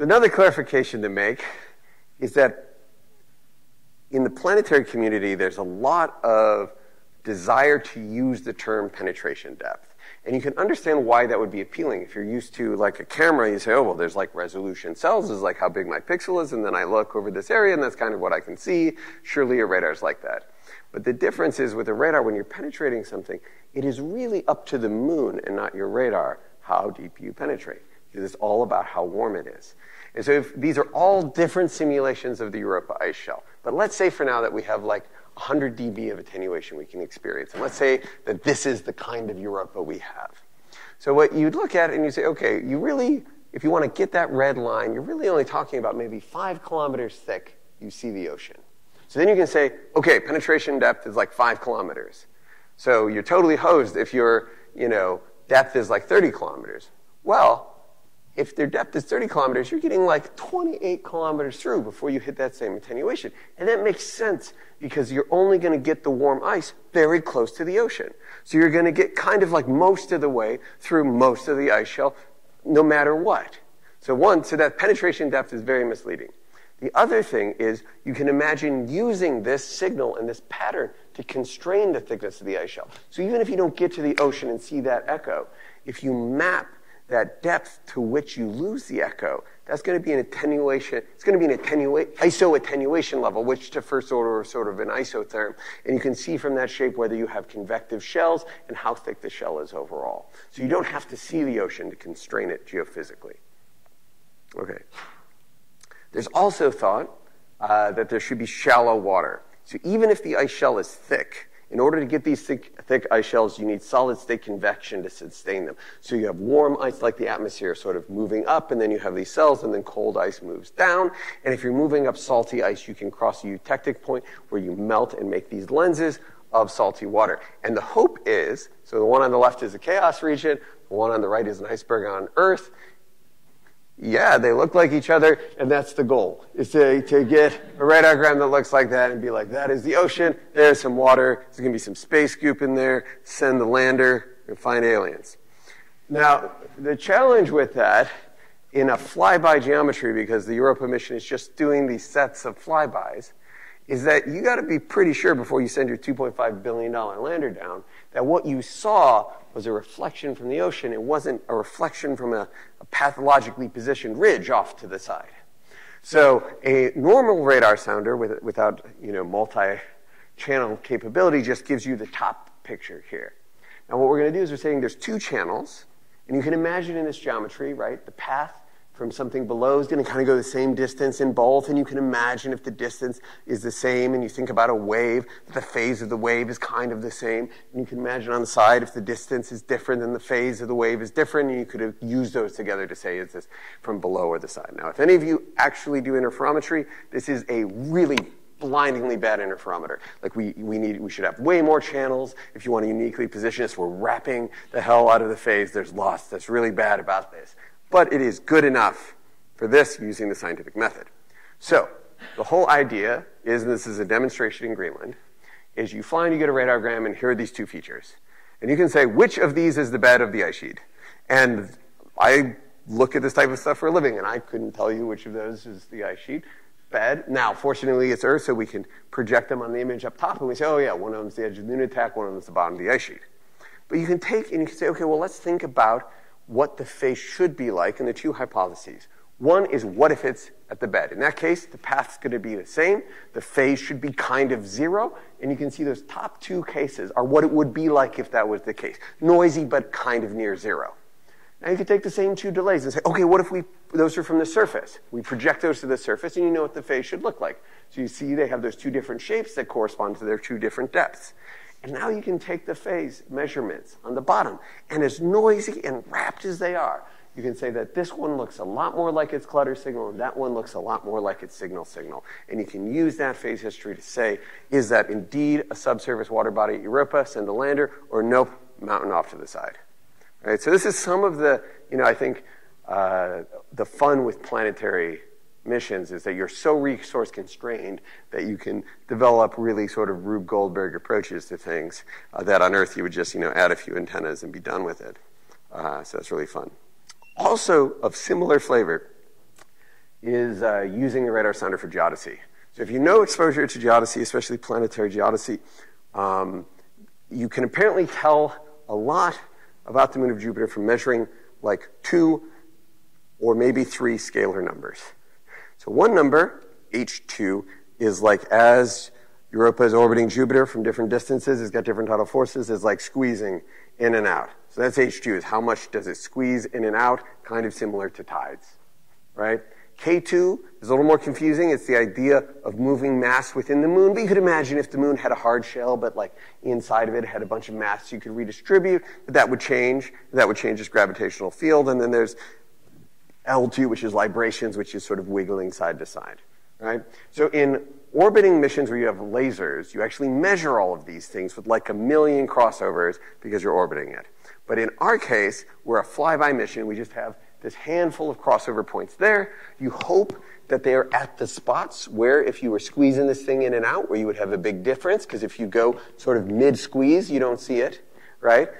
So another clarification to make is that in the planetary community, there's a lot of desire to use the term penetration depth. And you can understand why that would be appealing. If you're used to like a camera, you say, oh, well, there's like resolution cells, is like how big my pixel is, and then I look over this area and that's kind of what I can see. Surely a radar's like that. But the difference is with a radar, when you're penetrating something, it is really up to the moon and not your radar how deep you penetrate. It's all about how warm it is. And so if, these are all different simulations of the Europa ice shell. But let's say for now that we have like 100 dB of attenuation we can experience. And let's say that this is the kind of Europa we have. So what you'd look at and you say, okay, you really, if you want to get that red line, you're really only talking about maybe five kilometers thick, you see the ocean. So then you can say, okay, penetration depth is like five kilometers. So you're totally hosed if your, you know, depth is like 30 kilometers. Well, if their depth is 30 kilometers, you're getting like 28 kilometers through before you hit that same attenuation. And that makes sense because you're only going to get the warm ice very close to the ocean. So you're going to get kind of like most of the way through most of the ice shell, no matter what. So one, so that penetration depth is very misleading. The other thing is you can imagine using this signal and this pattern to constrain the thickness of the ice shell. So even if you don't get to the ocean and see that echo, if you map that depth to which you lose the echo, that's going to be an attenuation. It's going to be an attenuate, iso attenuation level, which to first order is sort of an isotherm. And you can see from that shape whether you have convective shells and how thick the shell is overall. So you don't have to see the ocean to constrain it geophysically. Okay. There's also thought uh, that there should be shallow water. So even if the ice shell is thick, in order to get these thick, thick, ice shells, you need solid state convection to sustain them. So you have warm ice like the atmosphere sort of moving up, and then you have these cells, and then cold ice moves down. And if you're moving up salty ice, you can cross a eutectic point where you melt and make these lenses of salty water. And the hope is, so the one on the left is a chaos region, the one on the right is an iceberg on Earth, yeah, they look like each other, and that's the goal, is to, to get a radargram that looks like that and be like, that is the ocean, there's some water, there's going to be some space goop in there, send the lander, and find aliens. Now, the challenge with that in a flyby geometry, because the Europa mission is just doing these sets of flybys, is that you got to be pretty sure before you send your $2.5 billion lander down that what you saw was a reflection from the ocean. It wasn't a reflection from a, a pathologically positioned ridge off to the side. So a normal radar sounder with, without you know multi-channel capability just gives you the top picture here. Now what we're going to do is we're saying there's two channels, and you can imagine in this geometry, right, the path from something below is going to kind of go the same distance in both. And you can imagine if the distance is the same and you think about a wave, the phase of the wave is kind of the same. And you can imagine on the side if the distance is different and the phase of the wave is different. And you could have used those together to say, is this from below or the side? Now, if any of you actually do interferometry, this is a really blindingly bad interferometer. Like we, we need, we should have way more channels. If you want to uniquely position this, we're wrapping the hell out of the phase. There's loss that's really bad about this but it is good enough for this using the scientific method. So, the whole idea is, and this is a demonstration in Greenland, is you fly and you get a radargram, and here are these two features. And you can say, which of these is the bed of the ice sheet? And I look at this type of stuff for a living, and I couldn't tell you which of those is the ice sheet bed. Now, fortunately, it's Earth, so we can project them on the image up top, and we say, oh yeah, one of them's the edge of the Nunatak, one of them's the bottom of the ice sheet. But you can take and you can say, okay, well, let's think about what the phase should be like in the two hypotheses. One is what if it's at the bed? In that case, the path's going to be the same. The phase should be kind of zero. And you can see those top two cases are what it would be like if that was the case. Noisy, but kind of near zero. Now you can take the same two delays and say, okay, what if we, those are from the surface? We project those to the surface and you know what the phase should look like. So you see they have those two different shapes that correspond to their two different depths. And now you can take the phase measurements on the bottom, and as noisy and wrapped as they are, you can say that this one looks a lot more like its clutter signal and that one looks a lot more like its signal signal. And you can use that phase history to say, is that indeed a subsurface water body at Europa, send a lander, or nope, mountain off to the side. Right? So this is some of the, you know, I think uh, the fun with planetary missions is that you're so resource constrained that you can develop really sort of Rube Goldberg approaches to things uh, that on Earth you would just, you know, add a few antennas and be done with it. Uh, so that's really fun. Also of similar flavor is uh, using the radar sounder for geodesy. So if you know exposure to geodesy, especially planetary geodesy, um, you can apparently tell a lot about the moon of Jupiter from measuring like two or maybe three scalar numbers. So one number, H2, is like as Europa is orbiting Jupiter from different distances, it's got different tidal forces, it's like squeezing in and out. So that's H2, is how much does it squeeze in and out, kind of similar to tides, right? K2 is a little more confusing. It's the idea of moving mass within the moon. But you could imagine if the moon had a hard shell, but like inside of it had a bunch of mass you could redistribute, that that would change. That would change its gravitational field. And then there's L2, which is librations, which is sort of wiggling side to side, right? So in orbiting missions where you have lasers, you actually measure all of these things with like a million crossovers because you're orbiting it. But in our case, we're a flyby mission. We just have this handful of crossover points there. You hope that they are at the spots where if you were squeezing this thing in and out, where you would have a big difference, because if you go sort of mid-squeeze, you don't see it, right?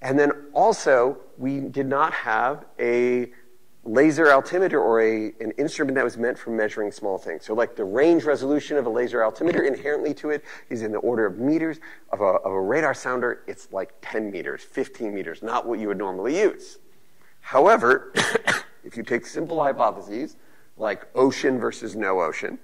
And then also, we did not have a laser altimeter or a, an instrument that was meant for measuring small things. So like the range resolution of a laser altimeter inherently to it is in the order of meters. Of a, of a radar sounder, it's like 10 meters, 15 meters, not what you would normally use. However, if you take simple hypotheses like ocean versus no ocean,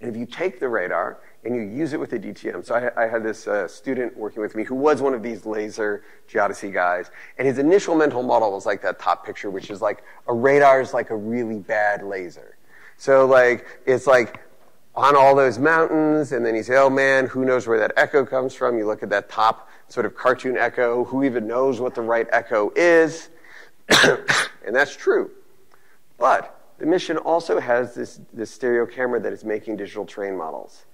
and if you take the radar and you use it with a DTM. So I, I had this uh, student working with me who was one of these laser geodesy guys, and his initial mental model was like that top picture, which is like a radar is like a really bad laser. So like it's like on all those mountains, and then you say, oh man, who knows where that echo comes from? You look at that top sort of cartoon echo. Who even knows what the right echo is? and that's true. But the mission also has this, this stereo camera that is making digital terrain models.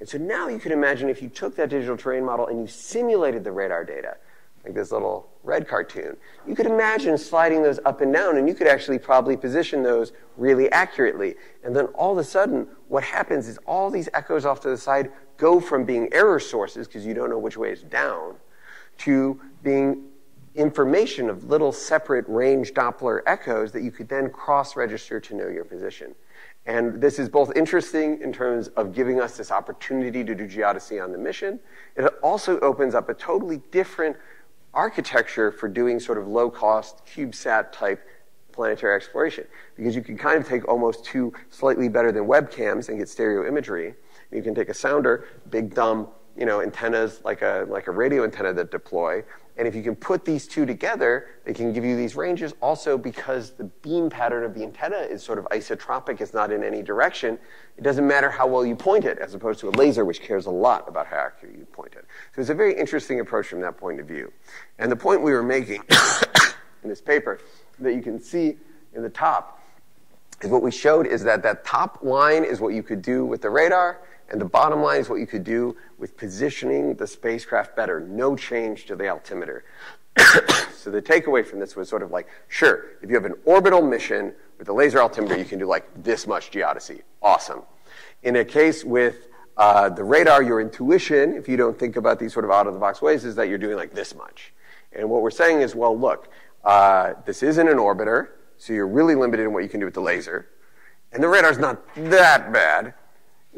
And so now you can imagine if you took that digital terrain model and you simulated the radar data, like this little red cartoon, you could imagine sliding those up and down, and you could actually probably position those really accurately. And then all of a sudden, what happens is all these echoes off to the side go from being error sources, because you don't know which way is down, to being information of little separate range Doppler echoes that you could then cross register to know your position. And this is both interesting in terms of giving us this opportunity to do geodesy on the mission. It also opens up a totally different architecture for doing sort of low cost CubeSat type planetary exploration because you can kind of take almost two slightly better than webcams and get stereo imagery. You can take a sounder, big dumb you know, antennas like a, like a radio antenna that deploy. And if you can put these two together, they can give you these ranges. Also, because the beam pattern of the antenna is sort of isotropic, it's not in any direction, it doesn't matter how well you point it, as opposed to a laser, which cares a lot about how accurate you point it. So it's a very interesting approach from that point of view. And the point we were making in this paper that you can see in the top is what we showed is that that top line is what you could do with the radar, and the bottom line is what you could do with positioning the spacecraft better. No change to the altimeter. so the takeaway from this was sort of like, sure, if you have an orbital mission with a laser altimeter, you can do like this much geodesy. Awesome. In a case with uh, the radar, your intuition, if you don't think about these sort of out of the box ways, is that you're doing like this much. And what we're saying is, well, look, uh, this isn't an orbiter, so you're really limited in what you can do with the laser. And the radar's not that bad.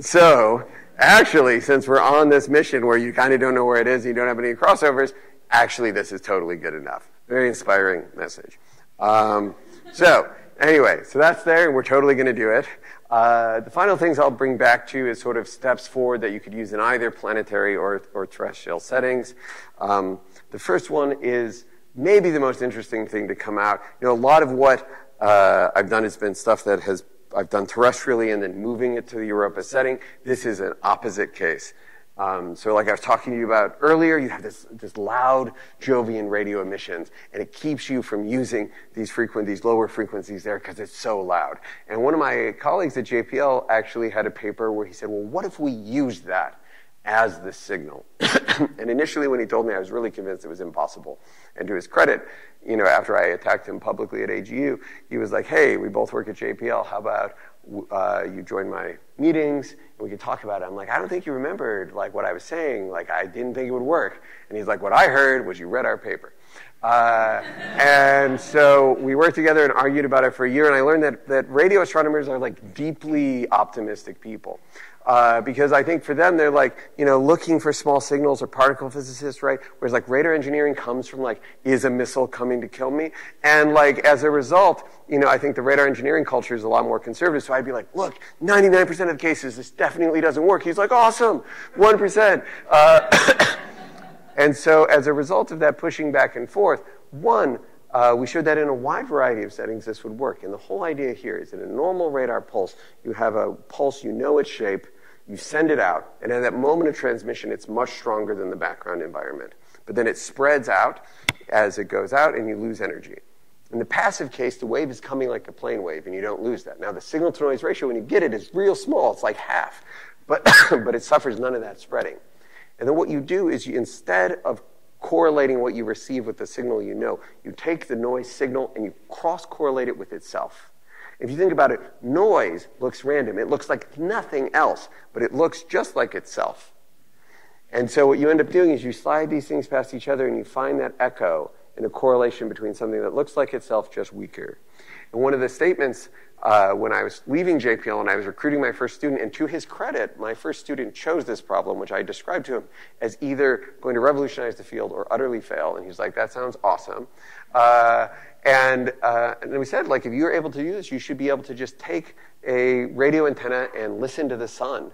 So, actually, since we're on this mission where you kind of don't know where it is, and you don't have any crossovers, actually, this is totally good enough. Very inspiring message. Um, so, anyway, so that's there, and we're totally going to do it. Uh, the final things I'll bring back to you is sort of steps forward that you could use in either planetary or, or terrestrial settings. Um, the first one is maybe the most interesting thing to come out. You know, a lot of what uh, I've done has been stuff that has I've done terrestrially and then moving it to the Europa setting. This is an opposite case. Um, so, like I was talking to you about earlier, you have this, this loud Jovian radio emissions, and it keeps you from using these frequent, these lower frequencies there because it's so loud. And one of my colleagues at JPL actually had a paper where he said, well, what if we used that as the signal? and initially, when he told me, I was really convinced it was impossible. And to his credit, you know, after I attacked him publicly at AGU, he was like, hey, we both work at JPL. How about uh, you join my meetings and we can talk about it. I'm like, I don't think you remembered like what I was saying. Like, I didn't think it would work. And he's like, what I heard was you read our paper. Uh, and so we worked together and argued about it for a year. And I learned that, that radio astronomers are like deeply optimistic people. Uh, because I think for them, they're like, you know, looking for small signals or particle physicists, right? Whereas like radar engineering comes from like, is a missile coming to kill me? And like, as a result, you know, I think the radar engineering culture is a lot more conservative. So I'd be like, look, 99% of the cases, this definitely doesn't work. He's like, awesome, 1%. Uh, and so as a result of that pushing back and forth, one, uh, we showed that in a wide variety of settings this would work. And the whole idea here is that a normal radar pulse, you have a pulse, you know its shape, you send it out, and at that moment of transmission, it's much stronger than the background environment. But then it spreads out as it goes out, and you lose energy. In the passive case, the wave is coming like a plane wave, and you don't lose that. Now, the signal to noise ratio, when you get it, is real small. It's like half. But, but it suffers none of that spreading. And then what you do is you, instead of correlating what you receive with the signal you know. You take the noise signal and you cross correlate it with itself. If you think about it, noise looks random. It looks like nothing else, but it looks just like itself. And so what you end up doing is you slide these things past each other and you find that echo and a correlation between something that looks like itself, just weaker. And one of the statements uh, when I was leaving JPL and I was recruiting my first student, and to his credit, my first student chose this problem, which I described to him as either going to revolutionize the field or utterly fail. And he's like, that sounds awesome. Uh, and, uh, and we said, like, if you're able to do this, you should be able to just take a radio antenna and listen to the sun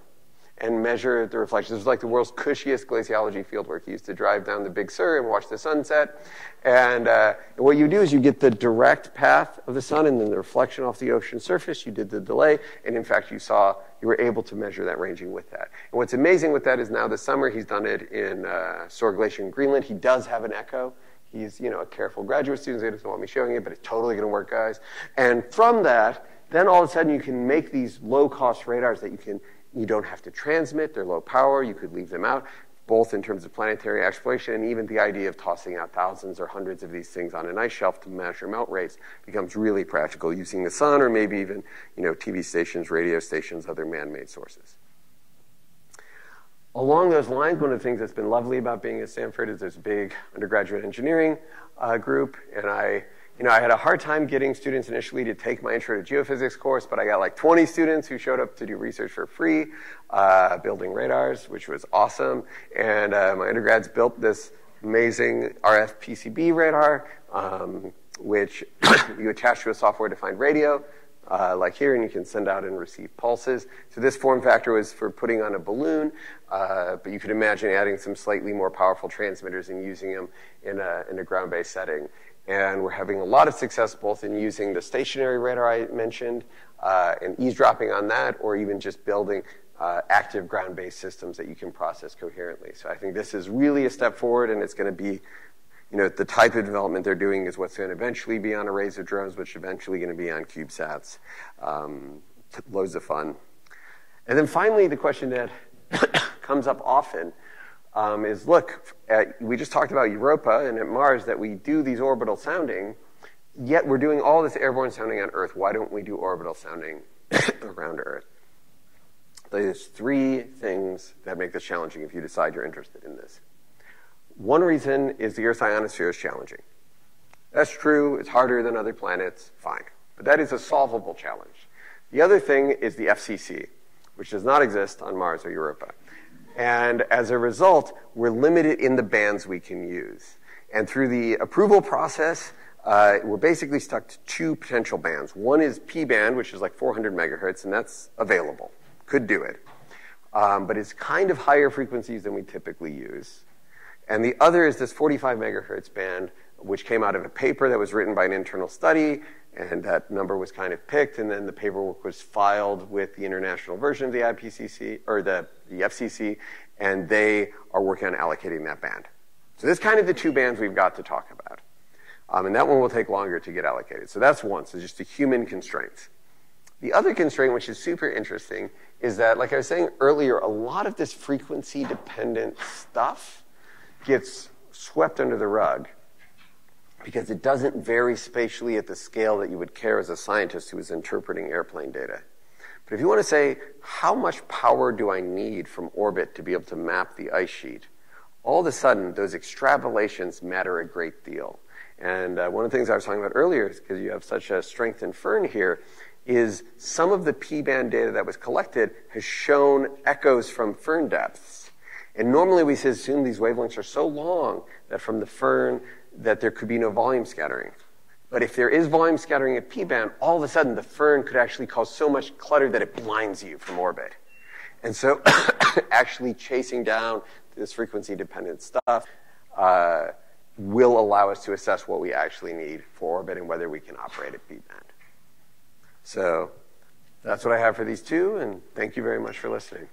and measure the reflections. It was like the world's cushiest glaciology fieldwork. You used to drive down the Big Sur and watch the sunset. And, uh, what you do is you get the direct path of the sun and then the reflection off the ocean surface. You did the delay. And in fact, you saw, you were able to measure that ranging with that. And what's amazing with that is now this summer, he's done it in uh, Store Glacier in Greenland. He does have an echo. He's, you know, a careful graduate student, he doesn't want me showing it, but it's totally going to work, guys. And from that, then all of a sudden you can make these low cost radars that you can you don't have to transmit, they're low power, you could leave them out, both in terms of planetary exploration and even the idea of tossing out thousands or hundreds of these things on an ice shelf to measure melt rates becomes really practical using the sun or maybe even you know, TV stations, radio stations, other man made sources. Along those lines, one of the things that's been lovely about being at Stanford is there's a big undergraduate engineering uh, group, and I you know, I had a hard time getting students initially to take my intro to geophysics course, but I got like 20 students who showed up to do research for free, uh, building radars, which was awesome. And uh, my undergrads built this amazing RF PCB radar, um, which you attach to a software-defined radio, uh, like here, and you can send out and receive pulses. So this form factor was for putting on a balloon, uh, but you could imagine adding some slightly more powerful transmitters and using them in a, in a ground-based setting. And we're having a lot of success both in using the stationary radar I mentioned uh, and eavesdropping on that, or even just building uh, active ground-based systems that you can process coherently. So I think this is really a step forward, and it's going to be, you know, the type of development they're doing is what's going to eventually be on arrays of drones, which is eventually going to be on CubeSats. Um, loads of fun. And then finally, the question that comes up often um, is look, at, we just talked about Europa and at Mars that we do these orbital sounding, yet we're doing all this airborne sounding on Earth. Why don't we do orbital sounding around Earth? There's three things that make this challenging if you decide you're interested in this. One reason is the Earth's ionosphere is challenging. That's true, it's harder than other planets, fine. But that is a solvable challenge. The other thing is the FCC, which does not exist on Mars or Europa. And as a result, we're limited in the bands we can use. And through the approval process, uh, we're basically stuck to two potential bands. One is P band, which is like 400 megahertz, and that's available. Could do it. Um, but it's kind of higher frequencies than we typically use. And the other is this 45 megahertz band, which came out of a paper that was written by an internal study, and that number was kind of picked, and then the paperwork was filed with the international version of the IPCC, or the, the FCC, and they are working on allocating that band. So this is kind of the two bands we've got to talk about. Um, and that one will take longer to get allocated. So that's one, so just the human constraints. The other constraint, which is super interesting, is that, like I was saying earlier, a lot of this frequency dependent stuff gets swept under the rug because it doesn't vary spatially at the scale that you would care as a scientist who is interpreting airplane data. But if you want to say, how much power do I need from orbit to be able to map the ice sheet? All of a sudden, those extrapolations matter a great deal. And uh, one of the things I was talking about earlier, because you have such a strength in firn here, is some of the P-band data that was collected has shown echoes from firn depths. And normally we assume these wavelengths are so long that from the firn that there could be no volume scattering. But if there is volume scattering at P-band, all of a sudden the firn could actually cause so much clutter that it blinds you from orbit. And so actually chasing down this frequency dependent stuff uh, will allow us to assess what we actually need for orbit and whether we can operate at P-band. So that's what I have for these two, and thank you very much for listening.